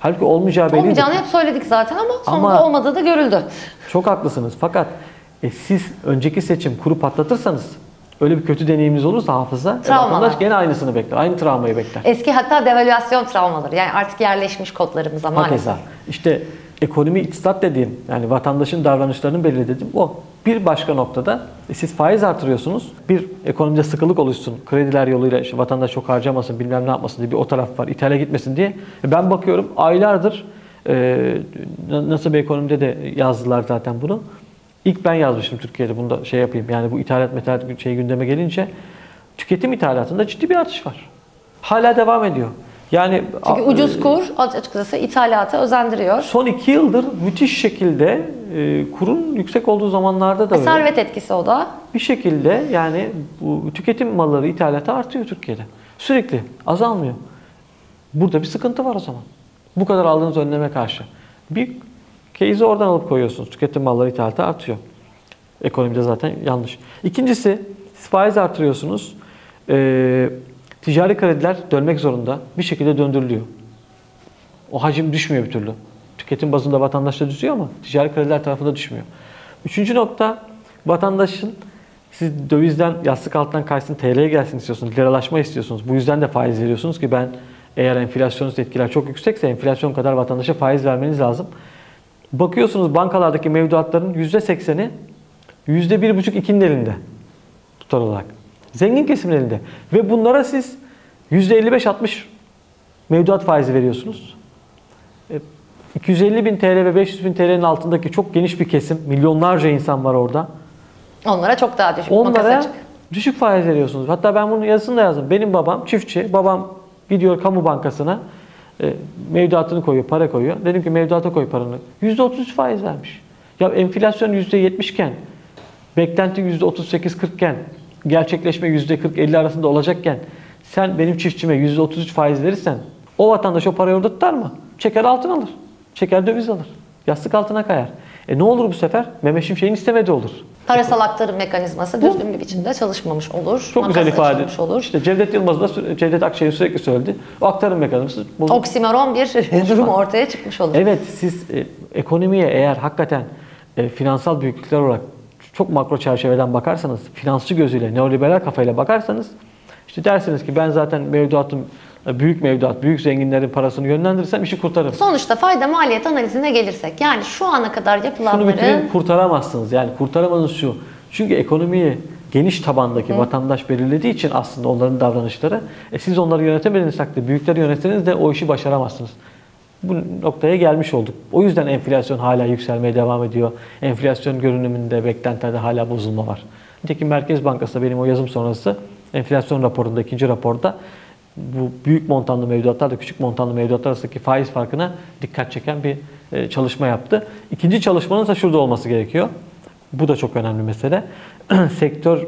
Halbuki olmayacağı belliydi. Olmayacağını hep söyledik zaten ama sonunda Ama- olmadığı da görüldü. Çok haklısınız. Fakat e, siz önceki seçim kuru patlatırsanız öyle bir kötü deneyiminiz olursa hafıza e, Travmalar. vatandaş gene aynısını bekler. Aynı travmayı bekler. Eski hatta devalüasyon travmaları yani artık yerleşmiş kodlarımıza maalesef. Hakeza. İşte ekonomi iktisat dediğim yani vatandaşın davranışlarını belirlediğim o. Bir başka noktada e, siz faiz artırıyorsunuz. Bir ekonomide sıkılık oluşsun. Krediler yoluyla işte vatandaş çok harcamasın bilmem ne yapmasın diye bir o taraf var. İthale gitmesin diye. E, Ben bakıyorum aylardır e, na- nasıl bir ekonomide de yazdılar zaten bunu. İlk ben yazmıştım Türkiye'de bunu da şey yapayım. Yani bu ithalat metalat şey gündeme gelince tüketim ithalatında ciddi bir artış var. Hala devam ediyor. Yani Çünkü ucuz kur açıkçası ithalata özendiriyor. Son iki yıldır müthiş şekilde e, kurun yüksek olduğu zamanlarda da öyle. Servet etkisi o da. Bir şekilde yani bu tüketim malları ithalatı artıyor Türkiye'de. Sürekli azalmıyor. Burada bir sıkıntı var o zaman. Bu kadar aldığınız önleme karşı. Bir case'i oradan alıp koyuyorsunuz. Tüketim malları ithalatı artıyor. Ekonomide zaten yanlış. İkincisi siz faiz artırıyorsunuz. Ee, ticari krediler dönmek zorunda. Bir şekilde döndürülüyor. O hacim düşmüyor bir türlü. Tüketim bazında vatandaşta düşüyor ama ticari krediler tarafında düşmüyor. Üçüncü nokta vatandaşın siz dövizden yastık altından kaçsın TL'ye gelsin istiyorsunuz. Liralaşma istiyorsunuz. Bu yüzden de faiz veriyorsunuz ki ben eğer enflasyonist etkiler çok yüksekse enflasyon kadar vatandaşa faiz vermeniz lazım. Bakıyorsunuz bankalardaki mevduatların %80'i %1,5-2'nin elinde tutar olarak. Zengin kesimin elinde. Ve bunlara siz %55-60 mevduat faizi veriyorsunuz. E, 250 bin TL ve 500 bin TL'nin altındaki çok geniş bir kesim, milyonlarca insan var orada. Onlara çok daha düşük Onlara düşük faiz veriyorsunuz. Hatta ben bunun yazısını da yazdım. Benim babam çiftçi. Babam gidiyor kamu bankasına e, mevduatını koyuyor, para koyuyor. Dedim ki mevduata koy paranı. %33 faiz vermiş. Ya enflasyon %70 iken, beklenti %38-40 iken, gerçekleşme %40-50 arasında olacakken sen benim çiftçime %33 faiz verirsen o vatandaş o parayı orada tutar mı? Çeker altın alır. Çeker döviz alır. Yastık altına kayar. E ne olur bu sefer? Mehmet Şimşek'in istemediği olur. Parasal aktarım mekanizması düzgün bir biçimde çalışmamış olur. Çok güzel ifade. olur. İşte Cevdet Yılmaz da Cevdet Akçay'ı sürekli söyledi. O aktarım mekanizması bozuk. Oksimoron bir durum ortaya çıkmış olur. Evet siz e, ekonomiye eğer hakikaten e, finansal büyüklükler olarak çok makro çerçeveden bakarsanız, finansçı gözüyle, neoliberal kafayla bakarsanız işte dersiniz ki ben zaten mevduatım büyük mevduat, büyük zenginlerin parasını yönlendirirsem işi kurtarırım. Sonuçta fayda maliyet analizine gelirsek yani şu ana kadar Şunu yapılanların bitireyim kurtaramazsınız. Yani kurtaramanız şu. Çünkü ekonomiyi geniş tabandaki vatandaş belirlediği için aslında onların davranışları. E siz onları yönetemediğiniz takdirde büyükleri yönetseniz de o işi başaramazsınız. Bu noktaya gelmiş olduk. O yüzden enflasyon hala yükselmeye devam ediyor. Enflasyon görünümünde, beklentilerde hala bozulma var. Nitekim Merkez Bankası benim o yazım sonrası enflasyon raporunda, ikinci raporda bu büyük montanlı mevduatlarla küçük montanlı mevduatlar arasındaki faiz farkına dikkat çeken bir e, çalışma yaptı. İkinci çalışmanın ise şurada olması gerekiyor. Bu da çok önemli mesele. Sektör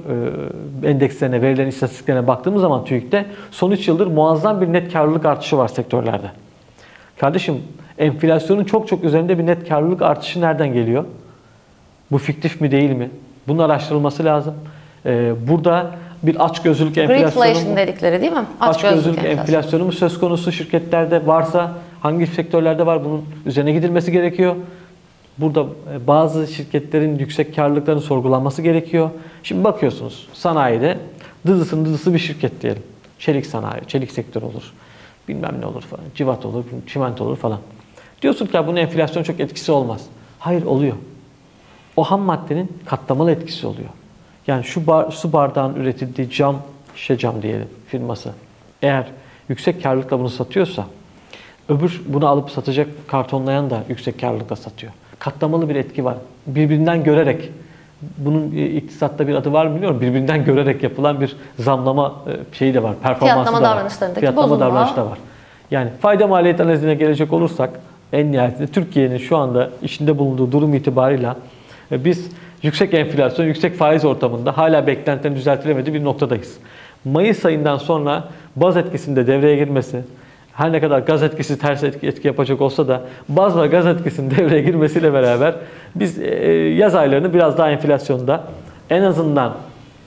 e, endekslerine, verilerin istatistiklerine baktığımız zaman TÜİK'te son 3 yıldır muazzam bir net karlılık artışı var sektörlerde. Kardeşim enflasyonun çok çok üzerinde bir net karlılık artışı nereden geliyor? Bu fiktif mi değil mi? Bunun araştırılması lazım. E, burada bir açgözlülük enflasyonu Greedflation dedikleri değil mi? açgözlülük enflasyon. enflasyonu mu söz konusu şirketlerde varsa hangi sektörlerde var bunun üzerine gidilmesi gerekiyor. Burada e, bazı şirketlerin yüksek karlılıklarının sorgulanması gerekiyor. Şimdi bakıyorsunuz sanayide dıdısının dıdısı bir şirket diyelim. Çelik sanayi, çelik sektör olur. Bilmem ne olur falan. Civat olur, çimento olur falan. Diyorsun ki ya bunun enflasyon çok etkisi olmaz. Hayır oluyor. O ham maddenin katlamalı etkisi oluyor. Yani şu bar, su bardağın üretildiği cam, şişe cam diyelim firması. Eğer yüksek karlılıkla bunu satıyorsa öbür bunu alıp satacak kartonlayan da yüksek karlılıkla satıyor. Katlamalı bir etki var. Birbirinden görerek bunun e, iktisatta bir adı var mı bilmiyorum. Birbirinden görerek yapılan bir zamlama e, şeyi de var. Performansı Fiyatlama da var. davranışlarındaki Fiyatlama bozulma. davranışı da var. Yani fayda maliyet analizine gelecek olursak En nihayetinde Türkiye'nin şu anda içinde bulunduğu durum itibarıyla e, biz yüksek enflasyon, yüksek faiz ortamında hala beklentilerin düzeltilemediği bir noktadayız. Mayıs ayından sonra baz etkisinde devreye girmesi, her ne kadar gaz etkisi ters etki, etki yapacak olsa da bazı gaz etkisinin devreye girmesiyle beraber biz e, yaz aylarını biraz daha enflasyonda en azından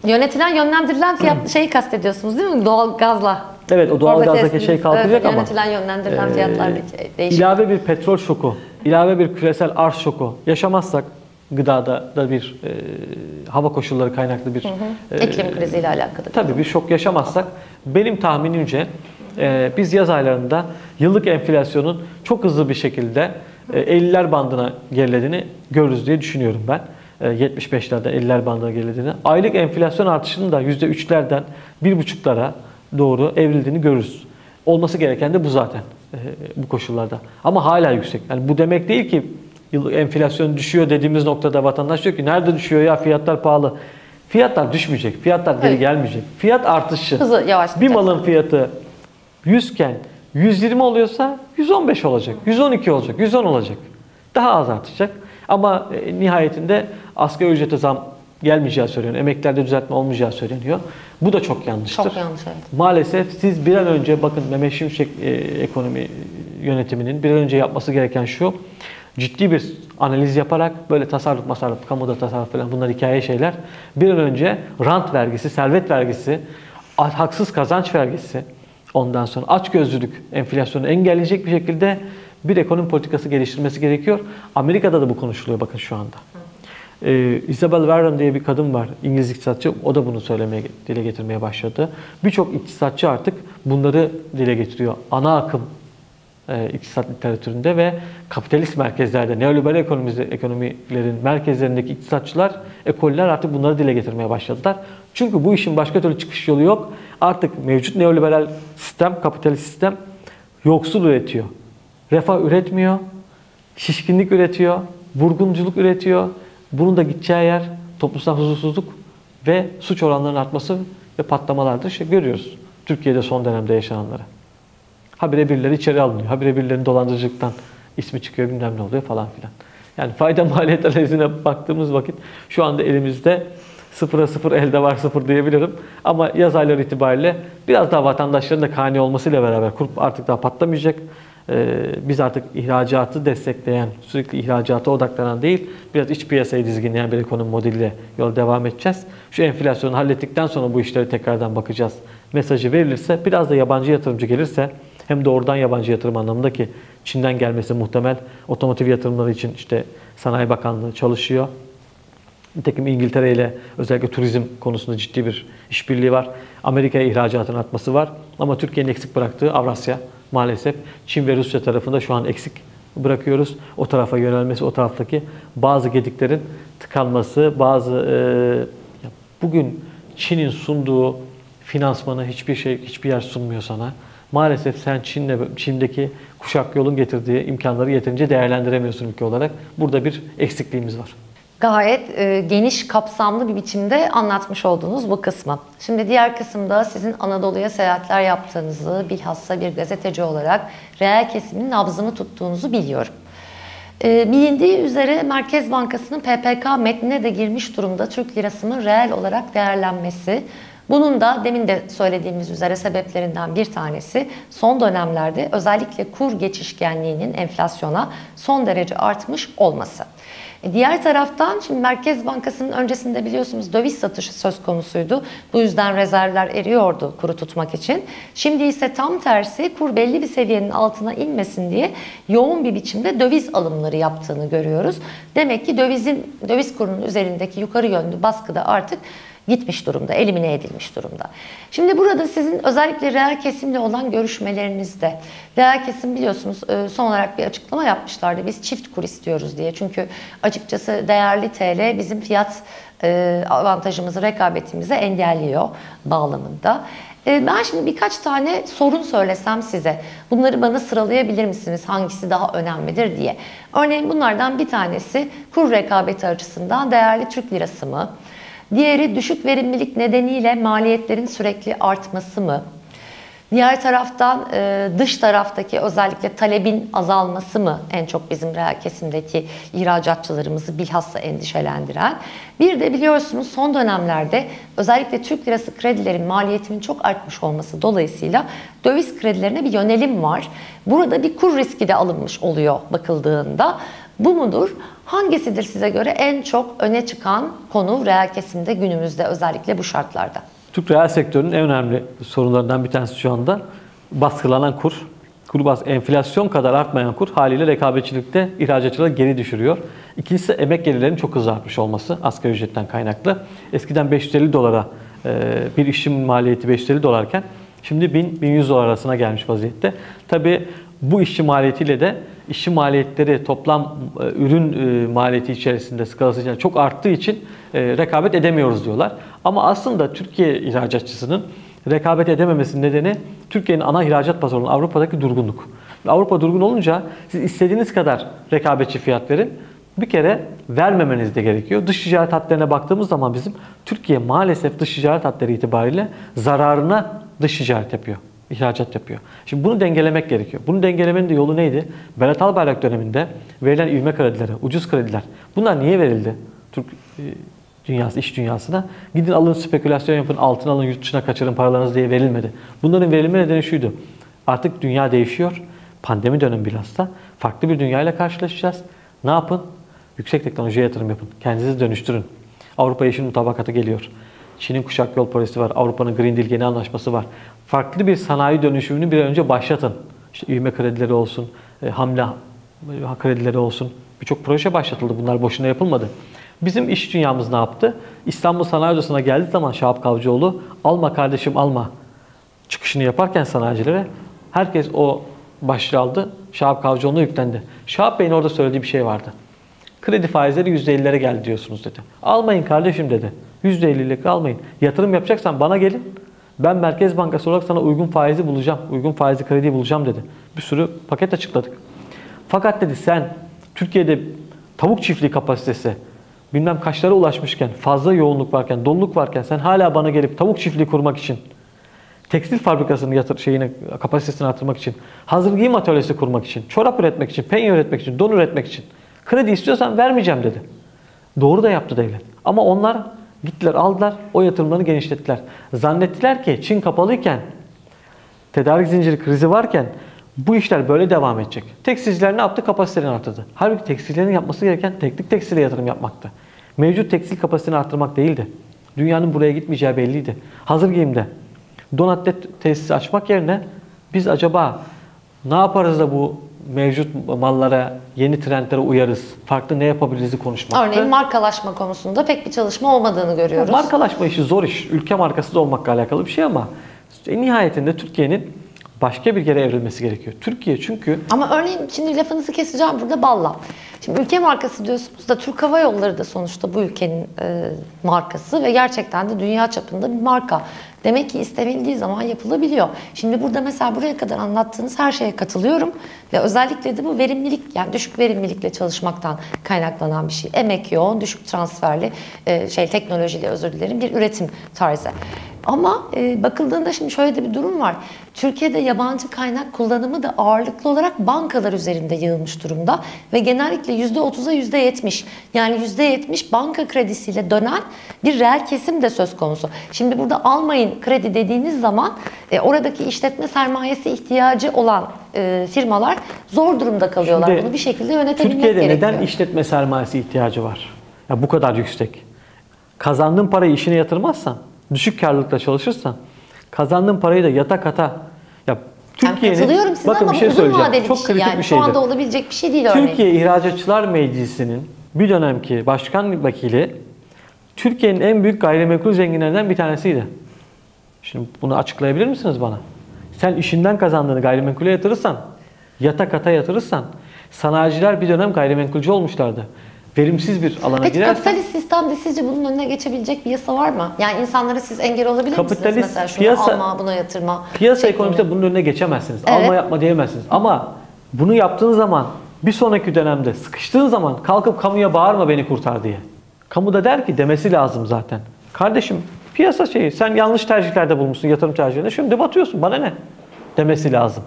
Yönetilen, yönlendirilen fiyat şeyi kastediyorsunuz değil mi? Doğal gazla. Evet o doğal Orada gazdaki şey kalkacak evet, ama Yönetilen, yönlendirilen e, fiyatlardaki değişim. ilave bir petrol şoku, ilave bir küresel arz şoku yaşamazsak gıdada da bir e, hava koşulları kaynaklı bir e, İklim kriziyle alakalı. Tabii bir şok yaşamazsak benim tahminimce e, biz yaz aylarında yıllık enflasyonun çok hızlı bir şekilde e, 50'ler bandına gerilediğini görürüz diye düşünüyorum ben. E, 75'lerden 50'ler bandına gerilediğini. Aylık enflasyon artışının da %3'lerden 1,5'lara doğru evrildiğini görürüz. Olması gereken de bu zaten e, bu koşullarda. Ama hala yüksek. Yani bu demek değil ki yıllık enflasyon düşüyor dediğimiz noktada vatandaş diyor ki nerede düşüyor ya fiyatlar pahalı. Fiyatlar düşmeyecek. Fiyatlar geri Evet. gelmeyecek. Fiyat artışı. Hızı yavaşlayacak. Bir malın fiyatı 100 iken 120 oluyorsa 115 olacak, 112 olacak, 110 olacak. Daha az artacak. Ama e, nihayetinde asgari ücrete zam gelmeyeceği söyleniyor. Emeklerde düzeltme olmayacağı söyleniyor. Bu da çok yanlıştır. Çok yanlış evet. Maalesef siz bir an önce bakın Mehmet Şimşek e, ekonomi yönetiminin bir an önce yapması gereken şu. Ciddi bir analiz yaparak böyle tasarruf masarruf, kamuda tasarruf falan bunlar hikaye şeyler. Bir an önce rant vergisi, servet vergisi, haksız kazanç vergisi, ondan sonra açgözlülük, enflasyonu engelleyecek bir şekilde bir ekonomi politikası geliştirmesi gerekiyor. Amerika'da da bu konuşuluyor bakın şu anda. Ee, Isabel Warren diye bir kadın var, İngiliz iktisatçı. O da bunu söylemeye, dile getirmeye başladı. Birçok iktisatçı artık bunları dile getiriyor. Ana akım e, iktisat literatüründe ve kapitalist merkezlerde, neoliberal ekonomisi, ekonomilerin merkezlerindeki iktisatçılar, ekoller artık bunları dile getirmeye başladılar. Çünkü bu işin başka türlü çıkış yolu yok. Artık mevcut neoliberal sistem, kapitalist sistem yoksul üretiyor. Refah üretmiyor, şişkinlik üretiyor, vurgunculuk üretiyor. Bunun da gideceği yer toplumsal huzursuzluk ve suç oranlarının artması ve patlamalardır. İşte görüyoruz Türkiye'de son dönemde yaşananları. Habire birileri içeri alınıyor. Habire birilerinin dolandırıcılıktan ismi çıkıyor bilmem ne oluyor falan filan. Yani fayda maliyet analizine baktığımız vakit şu anda elimizde sıfıra sıfır elde var sıfır diyebilirim. Ama yaz ayları itibariyle biraz daha vatandaşların da kani olmasıyla beraber kurup artık daha patlamayacak. Ee, biz artık ihracatı destekleyen, sürekli ihracata odaklanan değil, biraz iç piyasayı dizginleyen bir ekonomi modeliyle yola devam edeceğiz. Şu enflasyonu hallettikten sonra bu işlere tekrardan bakacağız. Mesajı verilirse, biraz da yabancı yatırımcı gelirse, hem doğrudan yabancı yatırım anlamında ki Çin'den gelmesi muhtemel otomotiv yatırımları için işte Sanayi Bakanlığı çalışıyor. Nitekim İngiltere ile özellikle turizm konusunda ciddi bir işbirliği var. Amerika'ya ihracatın artması var. Ama Türkiye'nin eksik bıraktığı Avrasya maalesef Çin ve Rusya tarafında şu an eksik bırakıyoruz. O tarafa yönelmesi, o taraftaki bazı gediklerin tıkanması, bazı e, bugün Çin'in sunduğu finansmanı hiçbir şey, hiçbir yer sunmuyor sana. Maalesef sen Çin'le Çin'deki kuşak yolun getirdiği imkanları yeterince değerlendiremiyorsun ülke olarak. Burada bir eksikliğimiz var. Gayet e, geniş, kapsamlı bir biçimde anlatmış olduğunuz bu kısmı. Şimdi diğer kısımda sizin Anadolu'ya seyahatler yaptığınızı, bilhassa bir gazeteci olarak reel kesimin nabzını tuttuğunuzu biliyorum. E, bilindiği üzere Merkez Bankası'nın PPK metnine de girmiş durumda Türk lirasının reel olarak değerlenmesi. Bunun da demin de söylediğimiz üzere sebeplerinden bir tanesi son dönemlerde özellikle kur geçişkenliğinin enflasyona son derece artmış olması. E, diğer taraftan şimdi Merkez Bankası'nın öncesinde biliyorsunuz döviz satışı söz konusuydu. Bu yüzden rezervler eriyordu kuru tutmak için. Şimdi ise tam tersi kur belli bir seviyenin altına inmesin diye yoğun bir biçimde döviz alımları yaptığını görüyoruz. Demek ki dövizin döviz kurunun üzerindeki yukarı yönlü baskı da artık gitmiş durumda, elimine edilmiş durumda. Şimdi burada sizin özellikle reel kesimle olan görüşmelerinizde, reel kesim biliyorsunuz e, son olarak bir açıklama yapmışlardı. Biz çift kur istiyoruz diye. Çünkü açıkçası değerli TL bizim fiyat e, avantajımızı, rekabetimizi engelliyor bağlamında. E, ben şimdi birkaç tane sorun söylesem size. Bunları bana sıralayabilir misiniz? Hangisi daha önemlidir diye. Örneğin bunlardan bir tanesi kur rekabeti açısından değerli Türk lirası mı? Diğeri düşük verimlilik nedeniyle maliyetlerin sürekli artması mı? Diğer taraftan e, dış taraftaki özellikle talebin azalması mı en çok bizim reel kesimdeki ihracatçılarımızı bilhassa endişelendiren? Bir de biliyorsunuz son dönemlerde özellikle Türk lirası kredilerin maliyetinin çok artmış olması dolayısıyla döviz kredilerine bir yönelim var. Burada bir kur riski de alınmış oluyor bakıldığında. Bu mudur? Hangisidir size göre en çok öne çıkan konu reel kesimde günümüzde özellikle bu şartlarda? Türk reel sektörünün en önemli sorunlarından bir tanesi şu anda baskılanan kur. Kur bas enflasyon kadar artmayan kur haliyle rekabetçilikte ihracatçıları geri düşürüyor. İkincisi emek gelirlerinin çok hızlı artmış olması asgari ücretten kaynaklı. Eskiden 550 dolara e, bir işin maliyeti 550 dolarken şimdi 1000-1100 dolar arasına gelmiş vaziyette. Tabii bu işçi maliyetiyle de işçi maliyetleri toplam e, ürün e, maliyeti içerisinde skalası içerisinde çok arttığı için e, rekabet edemiyoruz diyorlar. Ama aslında Türkiye ihracatçısının rekabet edememesinin nedeni Türkiye'nin ana ihracat pazarının Avrupa'daki durgunluk. Avrupa durgun olunca siz istediğiniz kadar rekabetçi fiyat verin. Bir kere vermemeniz de gerekiyor. Dış ticaret hatlarına baktığımız zaman bizim Türkiye maalesef dış ticaret hatları itibariyle zararına dış ticaret yapıyor ihracat yapıyor. Şimdi bunu dengelemek gerekiyor. Bunu dengelemenin de yolu neydi? Berat Albayrak döneminde verilen ivme kredileri, ucuz krediler. Bunlar niye verildi? Türk e, dünyası, iş dünyasına. Gidin alın spekülasyon yapın, altın alın, yurt dışına kaçırın paralarınızı diye verilmedi. Bunların verilme nedeni şuydu. Artık dünya değişiyor. Pandemi dönemi bilhassa. Farklı bir dünyayla karşılaşacağız. Ne yapın? Yüksek teknolojiye yatırım yapın. Kendinizi dönüştürün. Avrupa Yeşil Mutabakatı geliyor. Çin'in kuşak yol projesi var. Avrupa'nın Green Deal yeni anlaşması var. Farklı bir sanayi dönüşümünü bir an önce başlatın. İşte ivme kredileri olsun, e, hamle e, kredileri olsun. Birçok proje başlatıldı. Bunlar boşuna yapılmadı. Bizim iş dünyamız ne yaptı? İstanbul Sanayi Odası'na geldiği zaman Şahap Kavcıoğlu alma kardeşim alma çıkışını yaparken sanayicilere herkes o başlığı aldı. Şahap Kavcıoğlu'na yüklendi. Şahap Bey'in orada söylediği bir şey vardı. Kredi faizleri %50'lere geldi diyorsunuz dedi. Almayın kardeşim dedi. %50'lik almayın. Yatırım yapacaksan bana gelin. Ben Merkez Bankası olarak sana uygun faizi bulacağım. Uygun faizli krediyi bulacağım dedi. Bir sürü paket açıkladık. Fakat dedi sen Türkiye'de tavuk çiftliği kapasitesi bilmem kaçlara ulaşmışken, fazla yoğunluk varken, doluluk varken sen hala bana gelip tavuk çiftliği kurmak için tekstil fabrikasının yatır şeyini kapasitesini artırmak için, hazır giyim atölyesi kurmak için, çorap üretmek için, penye üretmek için, don üretmek için kredi istiyorsan vermeyeceğim dedi. Doğru da yaptı devlet. Ama onlar gittiler aldılar, o yatırımlarını genişlettiler. Zannettiler ki Çin kapalıyken, tedarik zinciri krizi varken bu işler böyle devam edecek. Tekstilciler ne yaptı? Kapasitelerini artırdı. Halbuki tekstilcilerin yapması gereken teknik tekstile yatırım yapmaktı. Mevcut tekstil kapasitesini arttırmak değildi. Dünyanın buraya gitmeyeceği belliydi. Hazır giyimde don atlet tesisi açmak yerine biz acaba ne yaparız da bu mevcut mallara, yeni trendlere uyarız? Farklı ne yapabiliriz'i konuşmaktı. Örneğin markalaşma konusunda pek bir çalışma olmadığını görüyoruz. Markalaşma işi zor iş. Ülke markası da olmakla alakalı bir şey ama en nihayetinde Türkiye'nin başka bir yere evrilmesi gerekiyor. Türkiye çünkü... Ama örneğin şimdi lafınızı keseceğim burada balla. Şimdi ülke markası diyorsunuz da Türk Hava Yolları da sonuçta bu ülkenin e, markası ve gerçekten de dünya çapında bir marka. Demek ki istenildiği zaman yapılabiliyor. Şimdi burada mesela buraya kadar anlattığınız her şeye katılıyorum ve özellikle de bu verimlilik yani düşük verimlilikle çalışmaktan kaynaklanan bir şey. Emek yoğun, düşük transferli e, şey teknolojiyle özür dilerim bir üretim tarzı. Ama e, bakıldığında şimdi şöyle de bir durum var. Türkiye'de yabancı kaynak kullanımı da ağırlıklı olarak bankalar üzerinde yığılmış durumda ve genellikle %30'a %70 yani %70 banka kredisiyle dönen bir reel kesim de söz konusu. Şimdi burada almayın kredi dediğiniz zaman e, oradaki işletme sermayesi ihtiyacı olan e, firmalar zor durumda kalıyorlar. Şimdi, Bunu bir şekilde yönetebilmek Türkiye'de gerekiyor. neden işletme sermayesi ihtiyacı var? Ya bu kadar yüksek. Kazandığın parayı işine yatırmazsan düşük karlılıkla çalışırsan kazandığın parayı da yata kata ya Türkiye'nin bakın ama bir şey söyleyeceğim. Çok şey kritik yani. bir Şu şeydir. anda olabilecek bir şey değil örneğin. Türkiye İhracatçılar Meclisi'nin bir dönemki başkan vekili Türkiye'nin en büyük gayrimenkul zenginlerinden bir tanesiydi. Şimdi bunu açıklayabilir misiniz bana? Sen işinden kazandığını gayrimenkule yatırırsan, yata kata yatırırsan, sanayiciler bir dönem gayrimenkulcü olmuşlardı verimsiz bir alana Peki girersen kapitalist sistemde sizce bunun önüne geçebilecek bir yasa var mı? Yani insanlara siz engel olabilir Kapitalist misiniz mesela şunu piyasa- alma buna yatırma. piyasa şeklinde? ekonomisinde bunun önüne geçemezsiniz. Evet. Alma yapma diyemezsiniz. Ama bunu yaptığın zaman bir sonraki dönemde sıkıştığın zaman kalkıp kamuya bağırma beni kurtar diye. Kamu da der ki demesi lazım zaten. Kardeşim piyasa şeyi sen yanlış tercihlerde bulmuşsun yatırım tercihlerinde şimdi batıyorsun bana ne? demesi lazım.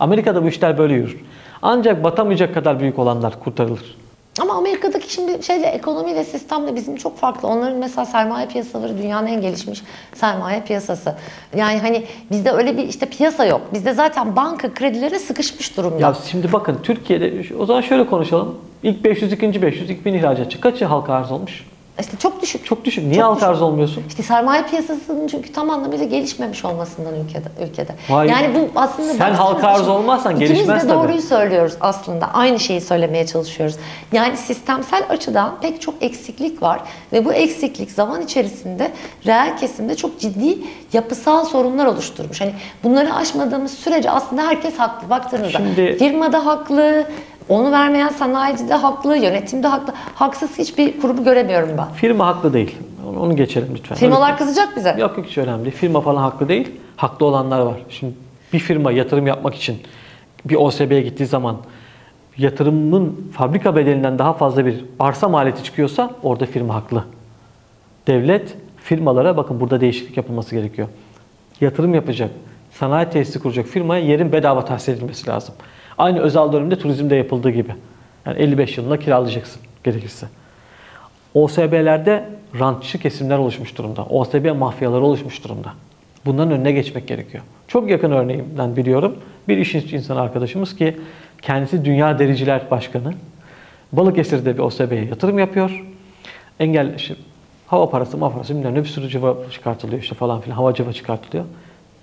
Amerika'da bu işler böyle yürür. Ancak batamayacak kadar büyük olanlar kurtarılır. Ama Amerika'daki şimdi şeyle ekonomi ve sistemle bizim çok farklı. Onların mesela sermaye piyasaları dünyanın en gelişmiş sermaye piyasası. Yani hani bizde öyle bir işte piyasa yok. Bizde zaten banka kredilere sıkışmış durumda. Ya şimdi bakın Türkiye'de o zaman şöyle konuşalım. İlk 500, ikinci 500, ilk 1000 ihracatçı. Kaçı halka arz olmuş? İşte çok düşük. Çok düşük. Niye Çok halka arz olmuyorsun? İşte sermaye piyasasının çünkü tam anlamıyla gelişmemiş olmasından ülkede. ülkede. Vay. Yani bu aslında Sen halka arz olmazsan ikimiz gelişmez de tabii. doğruyu söylüyoruz aslında. Aynı şeyi söylemeye çalışıyoruz. Yani sistemsel açıdan pek çok eksiklik var ve bu eksiklik zaman içerisinde reel kesimde çok ciddi yapısal sorunlar oluşturmuş. Hani bunları aşmadığımız sürece aslında herkes haklı baktığınızda. Şimdi- Firma da haklı, onu vermeyen sanayici de haklı, yönetim de haklı. Haksız hiçbir kurumu göremiyorum ben. Firma haklı değil. Onu, onu geçelim lütfen. Firmalar kızacak bize. Yok yok hiç önemli değil. Firma falan haklı değil. Haklı olanlar var. Şimdi bir firma yatırım yapmak için bir OSB'ye gittiği zaman yatırımın fabrika bedelinden daha fazla bir arsa maliyeti çıkıyorsa orada firma haklı. Devlet firmalara bakın burada değişiklik yapılması gerekiyor. Yatırım yapacak, sanayi tesisi kuracak firmaya yerin bedava tahsis edilmesi lazım. Aynı özel dönemde turizmde yapıldığı gibi. Yani 55 yılına kiralayacaksın gerekirse. OSB'lerde rantçı kesimler oluşmuş durumda. OSB mafyaları oluşmuş durumda. Bunların önüne geçmek gerekiyor. Çok yakın örneğimden biliyorum. Bir iş insanı arkadaşımız ki kendisi Dünya Dericiler Başkanı. Balıkesir'de bir OSB'ye yatırım yapıyor. Engel işte, hava parası, ma parası bilmem ne bir sürü cıva çıkartılıyor işte falan filan. Hava cıva çıkartılıyor.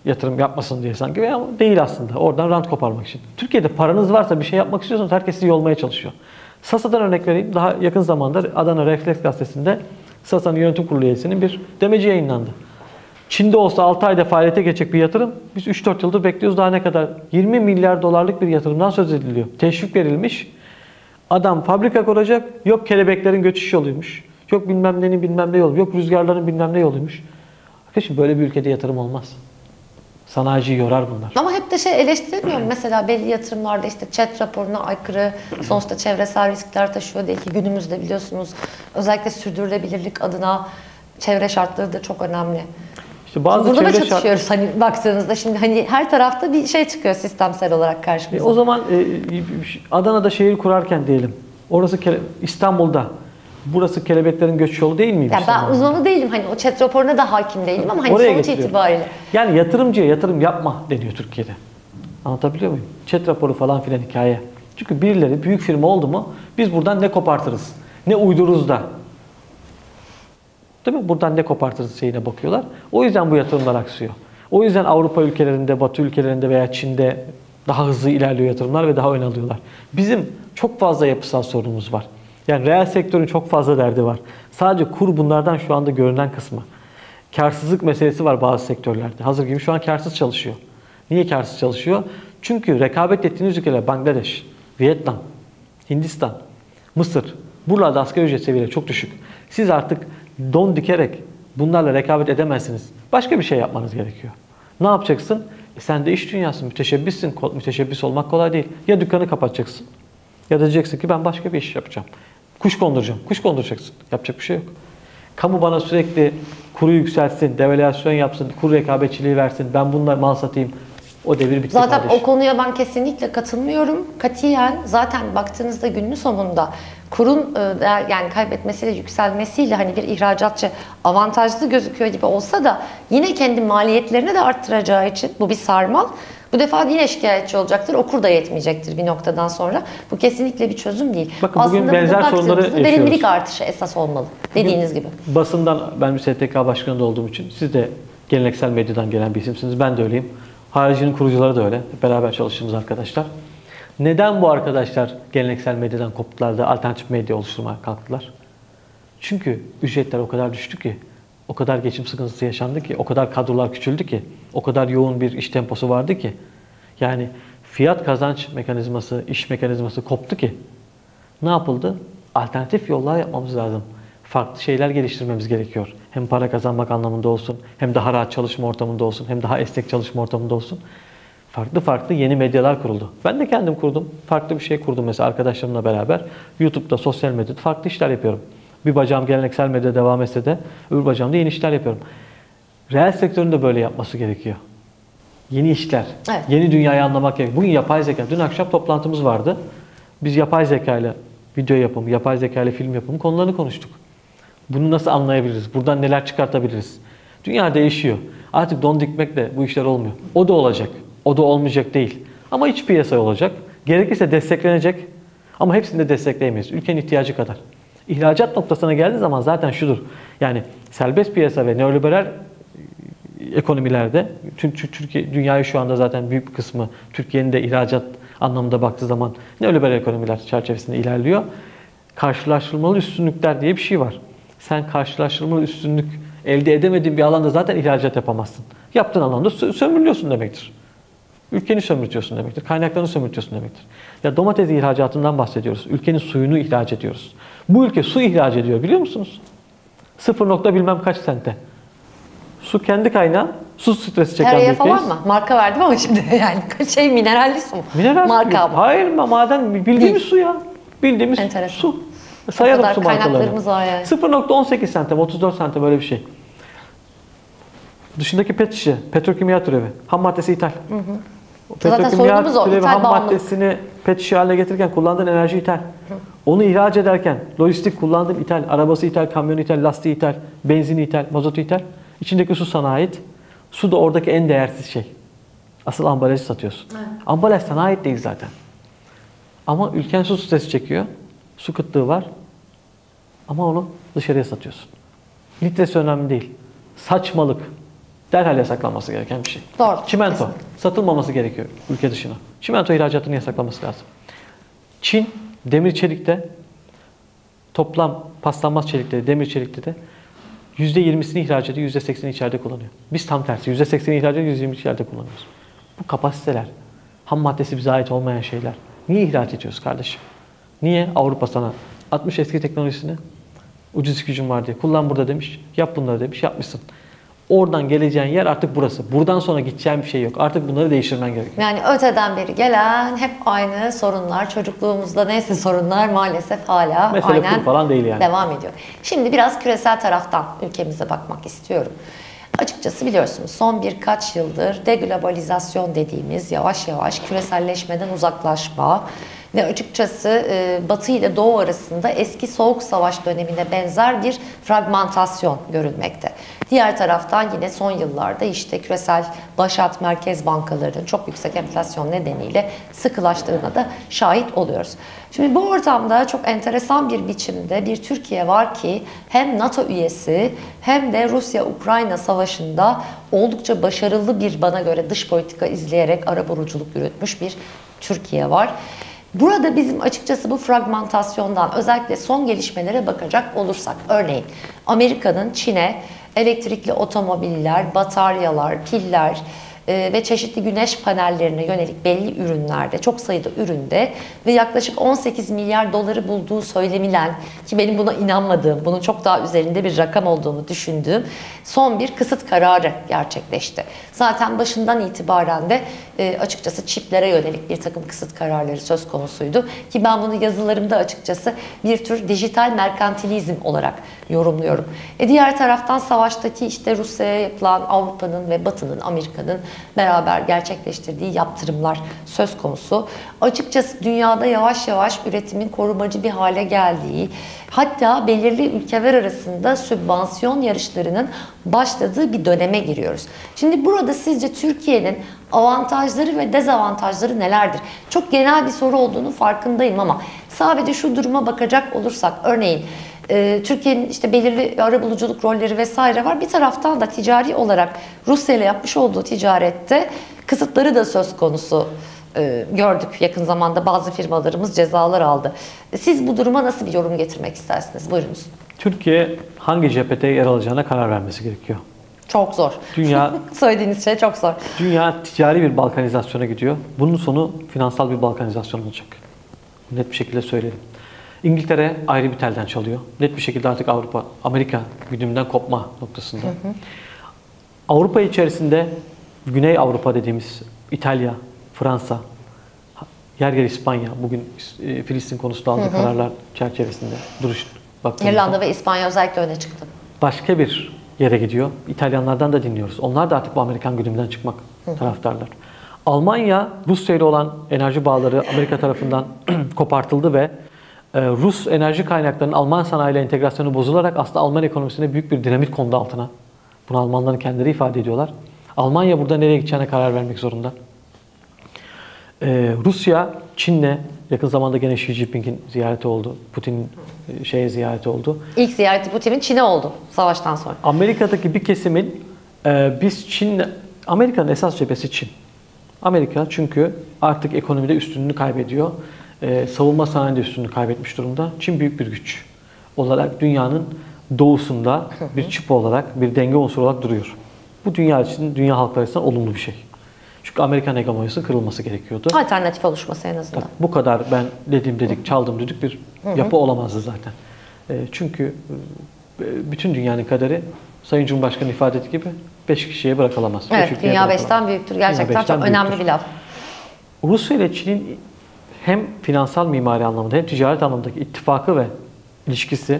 Yatırım yapmasın diye sanki ama değil aslında. Oradan rant koparmak için. Türkiye'de paranız varsa bir şey yapmak istiyorsanız herkes sizi yolmaya çalışıyor. Sasa'dan örnek vereyim. Daha yakın zamanda Adana Refleks Gazetesi'nde Sasa'nın yönetim kurulu üyesinin bir demeci yayınlandı. Çin'de olsa 6 ayda faaliyete geçecek bir yatırım. Biz 3-4 yıldır bekliyoruz daha ne kadar? 20 milyar dolarlık bir yatırımdan söz ediliyor. Teşvik verilmiş. Adam fabrika kuracak. Yok kelebeklerin göçüş yoluymuş. Yok bilmem nenin bilmem ne yolu. Yok rüzgarların bilmem ne yoluymuş. Arkadaşım böyle bir ülkede yatırım olmaz. Sanayiciyi yorar bunlar. Ama hep de şey eleştirilmiyor mu? Mesela belli yatırımlarda işte chat raporuna aykırı sonuçta çevresel riskler taşıyor değil ki günümüzde biliyorsunuz özellikle sürdürülebilirlik adına çevre şartları da çok önemli. İşte bazı Burada da çevre şart- çatışıyoruz hani baktığınızda şimdi hani her tarafta bir şey çıkıyor sistemsel olarak E, karşımıza. o zaman e, Adana'da şehir kurarken diyelim. Orası İstanbul'da. Burası kelebeklerin göç yolu değil miymiş? yani ben zamanında? uzmanı değilim hani o chat raporuna da hakim değilim ama hani Oraya sonuç getiriyor. itibariyle. Yani yatırımcıya yatırım yapma deniyor Türkiye'de. Anlatabiliyor muyum? Chat raporu falan filan hikaye. Çünkü birileri büyük firma oldu mu biz buradan ne kopartırız? Ne uydururuz da? Değil mi? Buradan ne kopartırız şeyine bakıyorlar. O yüzden bu yatırımlar aksıyor. O yüzden Avrupa ülkelerinde, Batı ülkelerinde veya Çin'de daha hızlı ilerliyor yatırımlar ve daha ön alıyorlar. Bizim çok fazla yapısal sorunumuz var. Yani reel sektörün çok fazla derdi var. Sadece kur bunlardan şu anda görünen kısmı. Karsızlık meselesi var bazı sektörlerde. Hazır gibi şu an karsız çalışıyor. Niye karsız çalışıyor? Çünkü rekabet ettiğiniz ülkeler Bangladeş, Vietnam, Hindistan, Mısır. Buralarda asgari ücret seviyeleri çok düşük. Siz artık don dikerek bunlarla rekabet edemezsiniz. Başka bir şey yapmanız gerekiyor. Ne yapacaksın? E sen de iş dünyası müteşebbissin. Müteşebbis olmak kolay değil. Ya dükkanı kapatacaksın ya da diyeceksin ki ben başka bir iş yapacağım. Kuş konduracağım. Kuş konduracaksın. Yapacak bir şey yok. Kamu bana sürekli kuru yükseltsin, devalüasyon yapsın, kur rekabetçiliği versin. Ben bununla mal satayım. O devir bitti Zaten kardeşim. o konuya ben kesinlikle katılmıyorum. Katiyen zaten baktığınızda günün sonunda kurun e, yani kaybetmesiyle yükselmesiyle hani bir ihracatçı avantajlı gözüküyor gibi olsa da yine kendi maliyetlerini de arttıracağı için bu bir sarmal. Bu defa yine şikayetçi olacaktır. O kur da yetmeyecektir bir noktadan sonra. Bu kesinlikle bir çözüm değil. Bakın bugün Aslında benzer burada sorunları yaşıyoruz. verimlilik artışı esas olmalı. Dediğiniz gibi. Basından ben bir STK başkanı da olduğum için siz de geleneksel medyadan gelen bir isimsiniz. Ben de öyleyim. Haricinin kurucuları da öyle. Hep Beraber çalıştığımız arkadaşlar. Neden bu arkadaşlar geleneksel medyadan koptular da alternatif medya oluşturmaya kalktılar? Çünkü ücretler o kadar düştü ki, o kadar geçim sıkıntısı yaşandı ki, o kadar kadrolar küçüldü ki, o kadar yoğun bir iş temposu vardı ki. Yani fiyat kazanç mekanizması, iş mekanizması koptu ki. Ne yapıldı? Alternatif yollar yapmamız lazım. Farklı şeyler geliştirmemiz gerekiyor. Hem para kazanmak anlamında olsun, hem daha rahat çalışma ortamında olsun, hem daha esnek çalışma ortamında olsun. Farklı farklı yeni medyalar kuruldu. Ben de kendim kurdum. Farklı bir şey kurdum mesela arkadaşlarımla beraber. YouTube'da, sosyal medyada farklı işler yapıyorum. Bir bacağım geleneksel medyada devam etse de öbür bacağımda yeni işler yapıyorum. Reel sektörün de böyle yapması gerekiyor. Yeni işler, Evet. yeni dünyayı anlamak gerekiyor. Bugün yapay zeka, dün akşam toplantımız vardı. Biz yapay zeka ile video yapımı, yapay zeka ile film yapımı konularını konuştuk. Bunu nasıl anlayabiliriz? Buradan neler çıkartabiliriz? Dünya değişiyor. Artık don dikmekle bu işler olmuyor. O da olacak. O da olmayacak değil. Ama iç piyasa olacak. Gerekirse desteklenecek. Ama hepsini de destekleyemeyiz. Ülkenin ihtiyacı kadar. İhracat noktasına geldiği zaman zaten şudur. Yani serbest piyasa ve neoliberal ekonomilerde Türkiye dünyayı şu anda zaten büyük bir kısmı Türkiye'nin de ihracat anlamında baktığı zaman neoliberal ekonomiler çerçevesinde ilerliyor. Karşılaştırmalı üstünlükler diye bir şey var. Sen karşılaştırmalı üstünlük elde edemediğin bir alanda zaten ihracat yapamazsın. Yaptığın alanda sö- sömürülüyorsun demektir. Ülkeni sömürtüyorsun demektir. Kaynaklarını sömürtüyorsun demektir. Ya domates ihracatından bahsediyoruz. Ülkenin suyunu ihraç ediyoruz. Bu ülke su ihraç ediyor biliyor musunuz? Sıfır nokta bilmem kaç sente. Su kendi kaynağı. Su stresi çeken bir Tereye ülkeyiz. falan mı? Marka verdim ama şimdi yani şey mineralli su mu? Mineral Marka su. mı? Hayır ma- maden bildiğimiz Değil. su ya. Bildiğimiz Enteresan. su. Sayarım kadar su markalarını. yani. 0.18 santim, 34 santim böyle bir şey. Dışındaki pet şişe, petrokimya türevi. Ham maddesi ithal. O Zaten sorunumuz o, türevi ham bağımlılık. maddesini pet şişe haline getirirken kullandığın enerji ithal. Onu ihraç ederken lojistik kullandığın ithal, arabası ithal, kamyonu ithal, lastiği ithal, benzini ithal, mazotu ithal. İçindeki su sana ait. Su da oradaki en değersiz şey. Asıl ambalajı satıyorsun. Ambalaj sana ait değil zaten. Ama ülken su stresi çekiyor. Su kıtlığı var. Ama onu dışarıya satıyorsun. Litresi önemli değil. Saçmalık. Derhal yasaklanması gereken bir şey. Doğru, Çimento. kesinlikle. Satılmaması gerekiyor ülke dışına. Çimento ihracatını yasaklaması lazım. Çin demir çelikte toplam paslanmaz çelikte, demir çelikte de %20'sini ihraç ediyor, %80'ini içeride kullanıyor. Biz tam tersi. %80'ini ihraç ediyor, %20'ini içeride kullanıyoruz. Bu kapasiteler, ham maddesi bize ait olmayan şeyler. Niye ihraç ediyoruz kardeşim? Niye Avrupa sana 60 eski teknolojisini ucuz gücün var diye kullan burada demiş, yap bunları demiş, yapmışsın. Oradan geleceğin yer artık burası. Buradan sonra gideceğin bir şey yok. Artık bunları değiştirmen gerekiyor. Yani öteden beri gelen hep aynı sorunlar, çocukluğumuzda neyse sorunlar maalesef hala Mesele aynen falan değil yani. devam ediyor. Şimdi biraz küresel taraftan ülkemize bakmak istiyorum. Açıkçası biliyorsunuz son birkaç yıldır deglobalizasyon dediğimiz yavaş yavaş küreselleşmeden uzaklaşma ve açıkçası e, Batı ile Doğu arasında eski Soğuk Savaş dönemine benzer bir fragmentasyon görülmekte. Diğer taraftan yine son yıllarda işte küresel başat merkez bankalarının çok yüksek enflasyon nedeniyle sıkılaştığına da şahit oluyoruz. Şimdi bu ortamda çok enteresan bir biçimde bir Türkiye var ki hem NATO üyesi hem de Rusya-Ukrayna savaşında oldukça başarılı bir bana göre dış politika izleyerek ara buruculuk yürütmüş bir Türkiye var. Burada bizim açıkçası bu fragmentasyondan özellikle son gelişmelere bakacak olursak örneğin Amerika'nın Çin'e elektrikli otomobiller, bataryalar, piller e, ve çeşitli güneş panellerine yönelik belli ürünlerde, çok sayıda üründe ve yaklaşık 18 milyar doları bulduğu söylenilen ki benim buna inanmadığım, bunun çok daha üzerinde bir rakam olduğunu düşündüğüm son bir kısıt kararı gerçekleşti. Zaten başından itibaren de e, açıkçası çiplere yönelik bir takım kısıt kararları söz konusuydu. Ki ben bunu yazılarımda açıkçası bir tür dijital merkantilizm olarak yorumluyorum. E diğer taraftan savaştaki işte Rusya'ya yapılan Avrupa'nın ve Batı'nın, Amerika'nın beraber gerçekleştirdiği yaptırımlar söz konusu. Açıkçası dünyada yavaş yavaş üretimin korumacı bir hale geldiği, hatta belirli ülkeler arasında sübvansiyon yarışlarının başladığı bir döneme giriyoruz. Şimdi burada sizce Türkiye'nin avantajları ve dezavantajları nelerdir? Çok genel bir soru olduğunu farkındayım ama sadece şu duruma bakacak olursak örneğin e, Türkiye'nin işte belirli arabuluculuk rolleri vesaire var. Bir taraftan da ticari olarak Rusya ile yapmış olduğu ticarette kısıtları da söz konusu e, gördük yakın zamanda bazı firmalarımız cezalar aldı. Siz bu duruma nasıl bir yorum getirmek istersiniz? Buyurunuz. Türkiye hangi cephete yer alacağına karar vermesi gerekiyor. Çok zor. Dünya Söylediğiniz şey çok zor. Dünya ticari bir balkanizasyona gidiyor. Bunun sonu finansal bir balkanizasyon olacak. Net bir şekilde söyleyelim. İngiltere ayrı bir telden çalıyor. Net bir şekilde artık Avrupa, Amerika güdümünden kopma noktasında. Avrupa içerisinde Güney Avrupa dediğimiz İtalya, Fransa, yer yer İspanya bugün e, Filistin konusunda aldığı kararlar çerçevesinde duruş baktığımızda İrlanda ve İspanya özellikle öne çıktı. başka bir yere gidiyor. İtalyanlardan da dinliyoruz. Onlar da artık bu Amerikan güdümünden çıkmak taraftarlar. Almanya Rusya ile olan enerji bağları Amerika tarafından kopartıldı ve Rus enerji kaynaklarının Alman sanayiyle entegrasyonu bozularak aslında Alman ekonomisine büyük bir dinamit kondu altına. Bunu Almanların kendileri ifade ediyorlar. Almanya burada nereye gideceğine karar vermek zorunda. Ee, Rusya, Çin'le yakın zamanda gene Xi Jinping'in ziyareti oldu. Putin'in e, şeye ziyareti oldu. İlk ziyareti Putin'in Çin'e oldu savaştan sonra. Amerika'daki bir kesimin e, biz Çin'le Amerika'nın esas cephesi Çin. Amerika çünkü artık ekonomide üstünlüğünü kaybediyor. E, savunma sanayinde üstünlüğünü kaybetmiş durumda. Çin büyük bir güç olarak dünyanın doğusunda bir çip olarak, bir denge unsuru olarak duruyor. Bu dünya için, dünya halkları açısından olumlu bir şey. Çünkü Amerikan hegemonyasının kırılması gerekiyordu. Alternatif oluşması en azından. Bu kadar ben dedim dedik, çaldım dedik bir yapı olamazdı zaten. E, çünkü e, bütün dünyanın kaderi Sayın Cumhurbaşkanı ifade ettiği gibi 5 kişiye bırakılamaz. Beş Evet, ülkeye dünya bırakılamaz. beşten büyüktür. Gerçekten Dünya çok önemli büyüktür. bir laf. Rusya ile Çin'in hem finansal mimari anlamında hem ticaret anlamındaki ittifakı ve ilişkisi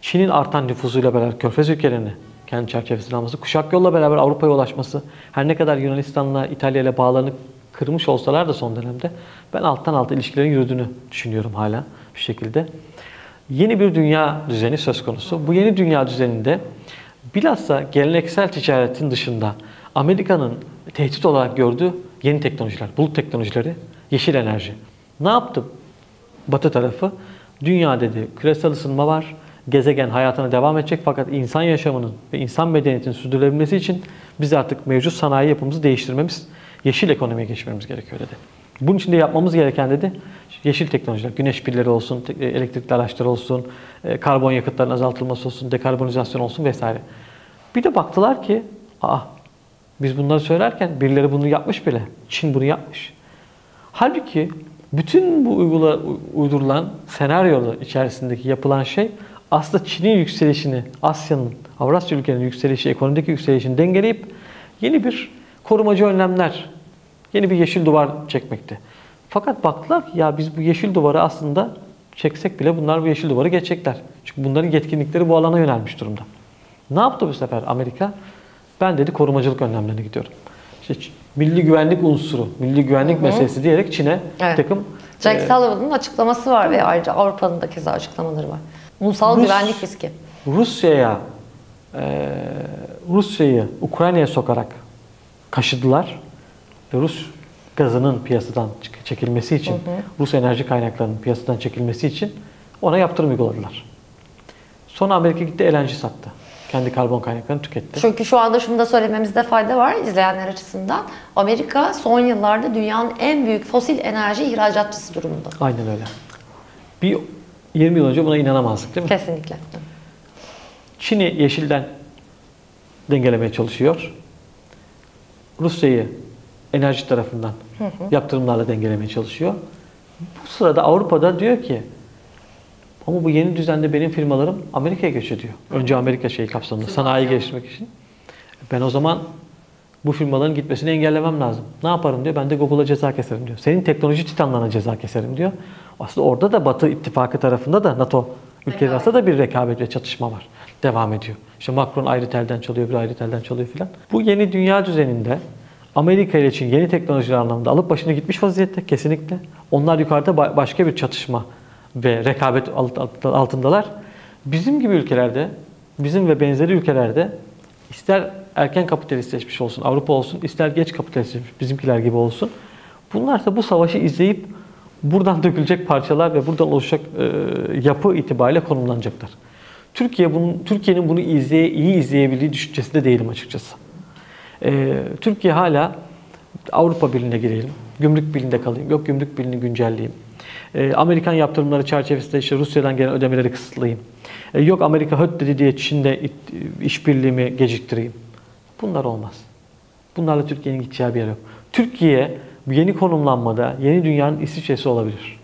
Çin'in artan nüfusuyla beraber Körfez ülkelerini kendi çerçevesine alması, kuşak yolla beraber Avrupa'ya ulaşması, her ne kadar Yunanistan'la İtalya ile bağlarını kırmış olsalar da son dönemde ben alttan alta ilişkilerin yürüdüğünü düşünüyorum hala bir şekilde. Yeni bir dünya düzeni söz konusu. Bu yeni dünya düzeninde bilhassa geleneksel ticaretin dışında Amerika'nın tehdit olarak gördüğü yeni teknolojiler, bulut teknolojileri, yeşil enerji. Ne yaptı Batı tarafı? Dünya dedi küresel ısınma var, gezegen hayatına devam edecek fakat insan yaşamının ve insan medeniyetinin sürdürülebilmesi için biz artık mevcut sanayi yapımızı değiştirmemiz, yeşil ekonomiye geçmemiz gerekiyor dedi. Bunun için de yapmamız gereken dedi yeşil teknolojiler, güneş pilleri olsun, te- elektrikli araçlar olsun, e, karbon yakıtların azaltılması olsun, dekarbonizasyon olsun vesaire. Bir de baktılar ki, aa biz bunları söylerken birileri bunu yapmış bile. Çin bunu yapmış. Halbuki bütün bu uygula, uydurulan senaryolar içerisindeki yapılan şey aslında Çin'in yükselişini, Asya'nın, Avrasya ülkelerinin yükselişi, ekonomideki yükselişini dengeleyip yeni bir korumacı önlemler, yeni bir yeşil duvar çekmekti. Fakat baktılar ya biz bu yeşil duvarı aslında çeksek bile bunlar bu yeşil duvarı geçecekler. Çünkü bunların yetkinlikleri bu alana yönelmiş durumda. Ne yaptı bu sefer Amerika? Ben dedi korumacılık önlemlerine gidiyorum. İşte milli güvenlik unsuru, milli güvenlik meselesi diyerek Çin'e Evet. takım Jack e, Sullivan'ın açıklaması var ve ayrıca Avrupa'nın da keza açıklamaları var. Ulusal Rus- güvenlik riski. Rusya'ya e, Rusya'yı Ukrayna'ya sokarak kaşıdılar ve Rus gazının piyasadan çekilmesi için, Rus enerji kaynaklarının piyasadan çekilmesi için ona yaptırım uyguladılar. Sonra Amerika gitti LNG sattı. Kendi karbon kaynaklarını tüketti. Çünkü şu anda şunu da söylememizde fayda var izleyenler açısından. Amerika son yıllarda dünyanın en büyük fosil enerji ihracatçısı durumunda. Aynen öyle. Bir 20 yıl önce buna inanamazdık değil mi? Kesinlikle. Çin'i yeşilden dengelemeye çalışıyor. Rusya'yı enerji tarafından yaptırımlarla dengelemeye çalışıyor. Bu sırada Avrupa'da diyor ki ama bu yeni düzende benim firmalarım Amerika'ya göç ediyor. Önce Amerika şeyi kapsamında sanayi geliştirmek için. Ben o zaman bu firmaların gitmesini engellemem lazım. Ne yaparım diyor. Ben de Google'a ceza keserim diyor. Senin teknoloji titanlarına ceza keserim diyor. Aslında orada da Batı ittifakı tarafında da NATO ülkeleri arasında da bir rekabet ve çatışma var. Devam ediyor. İşte Macron ayrı telden çalıyor, bir ayrı telden çalıyor filan. Bu yeni dünya düzeninde Amerika ile Çin yeni teknolojiler anlamında alıp başını gitmiş vaziyette kesinlikle. Onlar yukarıda ba- başka bir çatışma ve rekabet alt- alt- altındalar. Bizim gibi ülkelerde, bizim ve benzeri ülkelerde ister erken kapitalistleşmiş olsun, Avrupa olsun, ister geç kapitalistleşmiş bizimkiler gibi olsun. Bunlar da bu savaşı izleyip buradan dökülecek parçalar ve buradan oluşacak e, yapı itibariyle konumlanacaklar. Türkiye bunun Türkiye'nin bunu izleye, iyi izleyebildiği düşüncesinde değilim açıkçası. Ee, Türkiye hala Avrupa Birliği'ne girelim, gümrük birliğinde kalayım, yok gümrük birliğini güncelleyeyim. Ee, Amerikan yaptırımları çerçevesinde işte Rusya'dan gelen ödemeleri kısıtlayayım. Ee, yok Amerika höt dedi diye Çin'de işbirliğimi geciktireyim. Bunlar olmaz. Bunlarla Türkiye'nin gideceği bir yer yok. Türkiye yeni konumlanmada yeni dünyanın İsviçre'si olabilir.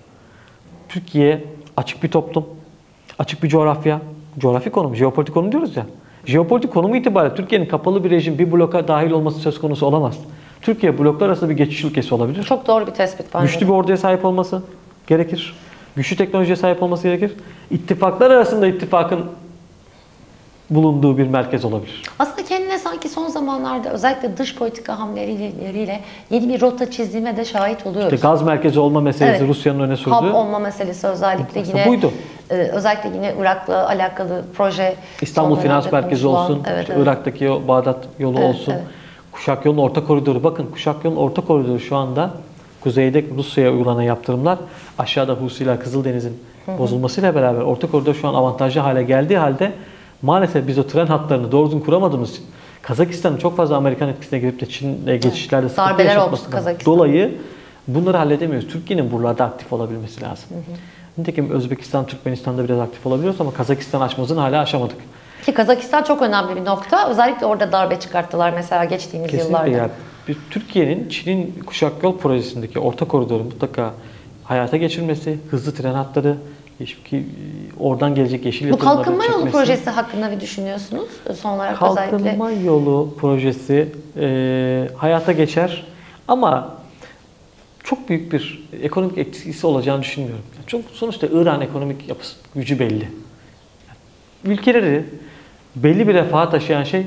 Türkiye açık bir toplum, açık bir coğrafya, coğrafi konum, jeopolitik konum diyoruz ya. Jeopolitik konumu itibariyle Türkiye'nin kapalı bir rejim, bir bloka dahil olması söz konusu olamaz. Türkiye bloklar arasında bir geçiş ülkesi olabilir. Çok doğru bir tespit bence. Güçlü bir orduya sahip olması gerekir. Güçlü teknolojiye sahip olması gerekir. İttifaklar arasında ittifakın bulunduğu bir merkez olabilir. Aslında kendine sanki son zamanlarda özellikle dış politika hamleleriyle yeni bir rota çizdiğime de şahit oluyoruz. İşte gaz merkezi olma meselesi Evet. Rusya'nın öne sürdüğü. Hub olma meselesi özellikle Aslında yine buydu. e, özellikle yine Irak'la alakalı proje İstanbul Finans Merkezi konuşulan- olsun, Evet, işte evet. Irak'taki o Bağdat yolu Evet, olsun, evet. Kuşak yolunun orta koridoru. Bakın Kuşak yolunun orta koridoru şu anda kuzeyde Rusya'ya uygulanan yaptırımlar, aşağıda Husiler, Kızıldeniz'in bozulmasıyla beraber orta koridor şu an avantajlı hale geldiği halde maalesef biz o tren hatlarını doğru düzgün kuramadığımız için Kazakistan'ın çok fazla Amerikan etkisine girip de Çin'le geçişlerde sıkıntı Darbeler olmuş yaşatmasından Kazakistan. dolayı bunları halledemiyoruz. Türkiye'nin buralarda aktif olabilmesi lazım. Nitekim Özbekistan, Türkmenistan'da biraz aktif olabiliyoruz ama Kazakistan aşmasını hala aşamadık. Ki Kazakistan çok önemli bir nokta. Özellikle orada darbe çıkarttılar mesela geçtiğimiz yıllarda. Kesinlikle ya. Bir Türkiye'nin Çin'in kuşak yol projesindeki orta koridoru mutlaka hayata geçirmesi, hızlı tren hatları, ki oradan gelecek yeşil Bu kalkınma yolu çekmesi. projesi hakkında ne düşünüyorsunuz? Son olarak özellikle. Kalkınma yolu projesi e, hayata geçer ama çok büyük bir ekonomik etkisi olacağını düşünmüyorum. Çok sonuçta İran ekonomik yapısı gücü belli. Ülkeleri belli bir refaha taşıyan şey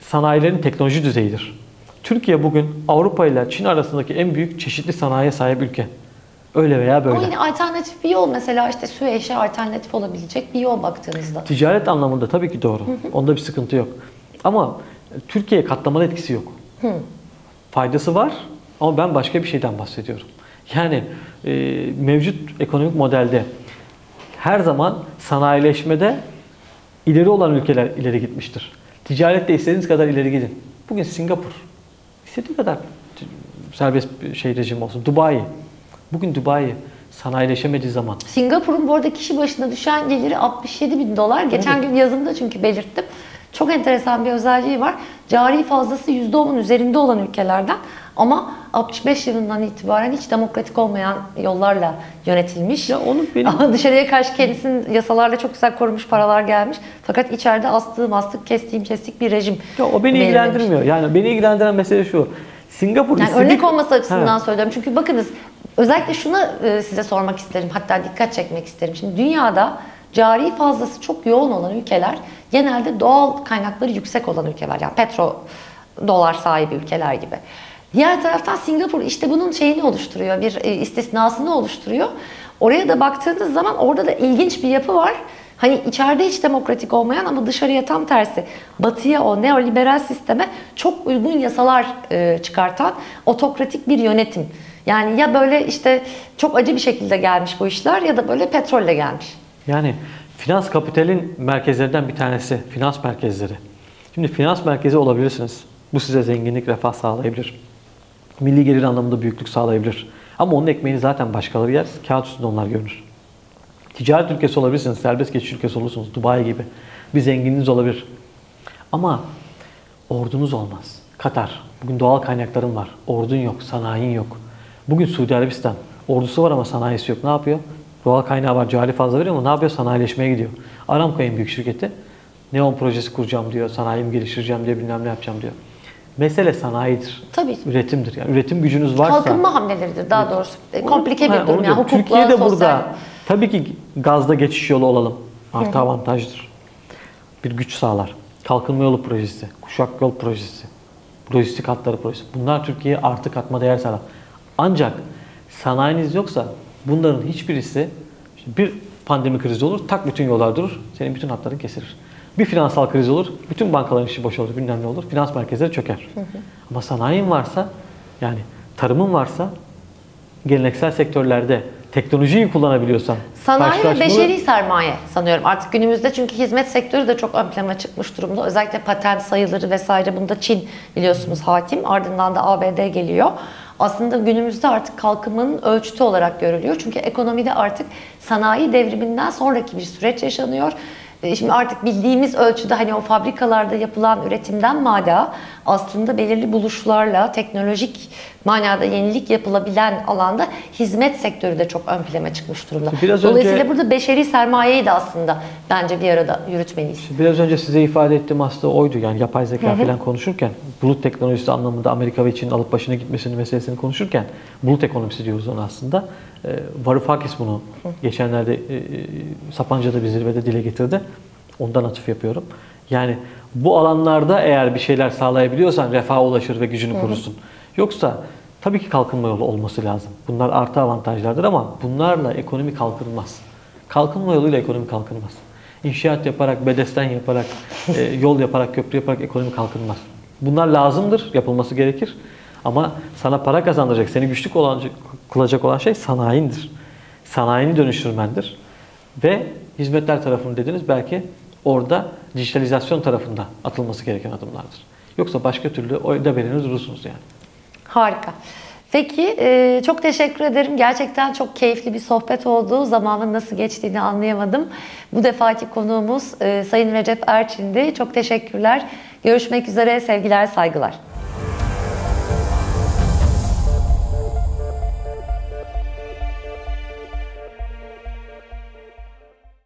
sanayilerin teknoloji düzeyidir. Türkiye bugün Avrupa ile Çin arasındaki en büyük çeşitli sanayiye sahip ülke. Öyle veya böyle. Ama yine alternatif bir yol mesela işte Süveyş'e alternatif olabilecek bir yol baktığınızda. Ticaret anlamında tabii ki doğru. Onda bir sıkıntı yok. Ama Türkiye'ye katlamalı etkisi yok. Faydası var ama ben başka bir şeyden bahsediyorum. Yani e, mevcut ekonomik modelde her zaman sanayileşmede ileri olan ülkeler ileri gitmiştir. Ticarette istediğiniz kadar ileri gidin. Bugün Singapur istediği kadar serbest bir şey rejim olsun. Dubai. Bugün Dubai sanayileşemediği zaman Singapur'un bu arada kişi başına düşen geliri 67 bin dolar. Geçen gün yazımda çünkü belirttim. Çok enteresan bir özelliği var. Cari fazlası %10'un üzerinde olan ülkelerden ama 65 yılından itibaren hiç demokratik olmayan yollarla yönetilmiş. Ya onu benim- dışarıya karşı kendisinin yasalarla çok güzel korumuş paralar gelmiş. Fakat içeride astığım astık, kestiğim kestik bir rejim. Ya o beni belirlemiş. ilgilendirmiyor. Yani beni ilgilendiren mesele şu. Singapur Yani istedik- örnek olması açısından Ha. söylüyorum. Çünkü bakınız özellikle şuna e, size sormak isterim. Hatta dikkat çekmek isterim. Şimdi dünyada cari fazlası çok yoğun olan ülkeler genelde doğal kaynakları yüksek olan ülkeler. Yani petro dolar sahibi ülkeler gibi. Diğer taraftan Singapur işte bunun şeyini oluşturuyor. Bir e, istisnasını oluşturuyor. Oraya da baktığınız zaman orada da ilginç bir yapı var. Hani içeride hiç demokratik olmayan ama dışarıya tam tersi batıya o neoliberal sisteme çok uygun yasalar e, çıkartan otokratik bir yönetim. Yani ya böyle işte çok acı bir şekilde gelmiş bu işler ya da böyle petrolle gelmiş. Yani finans kapitalin merkezlerinden bir tanesi finans merkezleri. Şimdi finans merkezi olabilirsiniz. Bu size zenginlik, refah sağlayabilir. Milli gelir anlamında büyüklük sağlayabilir. Ama onun ekmeğini zaten başkaları yer. Kağıt üstünde onlar görünür. Ticaret ülkesi olabilirsiniz, serbest geçiş ülkesi olursunuz, Dubai gibi. Bir zenginliğiniz olabilir. Ama ordunuz olmaz. Katar, bugün doğal kaynakların var. Ordun yok, sanayin yok. Bugün Suudi Arabistan, ordusu var ama sanayisi yok. Ne yapıyor? Doğal kaynağı var, cari fazla veriyor ama ne yapıyor? Sanayileşmeye gidiyor. Aramco en büyük şirketi. Neon projesi kuracağım diyor, sanayimi geliştireceğim diyor, bilmem ne yapacağım diyor. Mesele sanayidir. Tabii. Üretimdir. Yani üretim gücünüz varsa... Kalkınma hamleleridir daha doğrusu. E, Komplike bir durum. Yani hukukla, Türkiye'de sosyal... burada tabii ki gazda geçiş yolu olalım. Artı avantajdır. Bir güç sağlar. Kalkınma yolu projesi, kuşak yol projesi, lojistik hatları projesi. Bunlar Türkiye'ye artı katma değer sağlar. Ancak sanayiniz yoksa bunların hiçbirisi işte bir pandemi krizi olur, tak bütün yollar durur, senin bütün hatların kesilir. Bir finansal kriz olur, bütün bankaların işi boş olur, bilmem ne olur, finans merkezleri çöker. Ama sanayin varsa, yani tarımın varsa, geleneksel sektörlerde teknolojiyi kullanabiliyorsan, Sanayi ve beşeri sermaye sanıyorum artık günümüzde çünkü hizmet sektörü de çok ön plana çıkmış durumda. Özellikle patent sayıları vesaire bunda Çin biliyorsunuz hakim ardından da ABD geliyor. Aslında günümüzde artık kalkınmanın ölçütü olarak görülüyor. Çünkü ekonomide artık sanayi devriminden sonraki bir süreç yaşanıyor. E, Şimdi artık bildiğimiz ölçüde hani o fabrikalarda yapılan üretimden mada aslında belirli buluşlarla teknolojik manada yenilik yapılabilen alanda hizmet sektörü de çok ön plana çıkmış durumda. Biraz Dolayısıyla önce- burada beşeri sermayeyi de aslında bence bir arada yürütmeliyiz. Biraz önce size ifade ettiğim aslında oydu. Yani yapay zeka falan konuşurken bulut teknolojisi anlamında Amerika ve Çin'in alıp başına gitmesini meselesini konuşurken bulut ekonomisi diyoruz ona aslında. E, Varoufakis bunu geçenlerde e, Sapanca'da bir zirvede dile getirdi. Ondan atıf yapıyorum. Yani bu alanlarda eğer bir şeyler sağlayabiliyorsan refaha ulaşır ve gücünü korursun. Yoksa tabii ki kalkınma yolu olması lazım. Bunlar artı avantajlardır ama bunlarla ekonomi kalkınmaz. Kalkınma yoluyla ekonomi kalkınmaz. İnşaat yaparak, bedesten yaparak, e, yol yaparak, köprü yaparak ekonomi kalkınmaz. Bunlar lazımdır, yapılması gerekir. Ama sana para kazandıracak, seni güçlü olan, kılacak olan şey sanayindir. Sanayini dönüştürmendir. Ve hizmetler tarafını dediniz belki orada dijitalizasyon tarafında atılması gereken adımlardır. Yoksa başka türlü oyda belini durursunuz yani. Harika. Peki e, çok teşekkür ederim. Gerçekten çok keyifli bir sohbet oldu. Zamanın nasıl geçtiğini anlayamadım. Bu defaki konuğumuz e, Sayın Recep Erçin'di. Çok teşekkürler. Görüşmek üzere. Sevgiler, saygılar.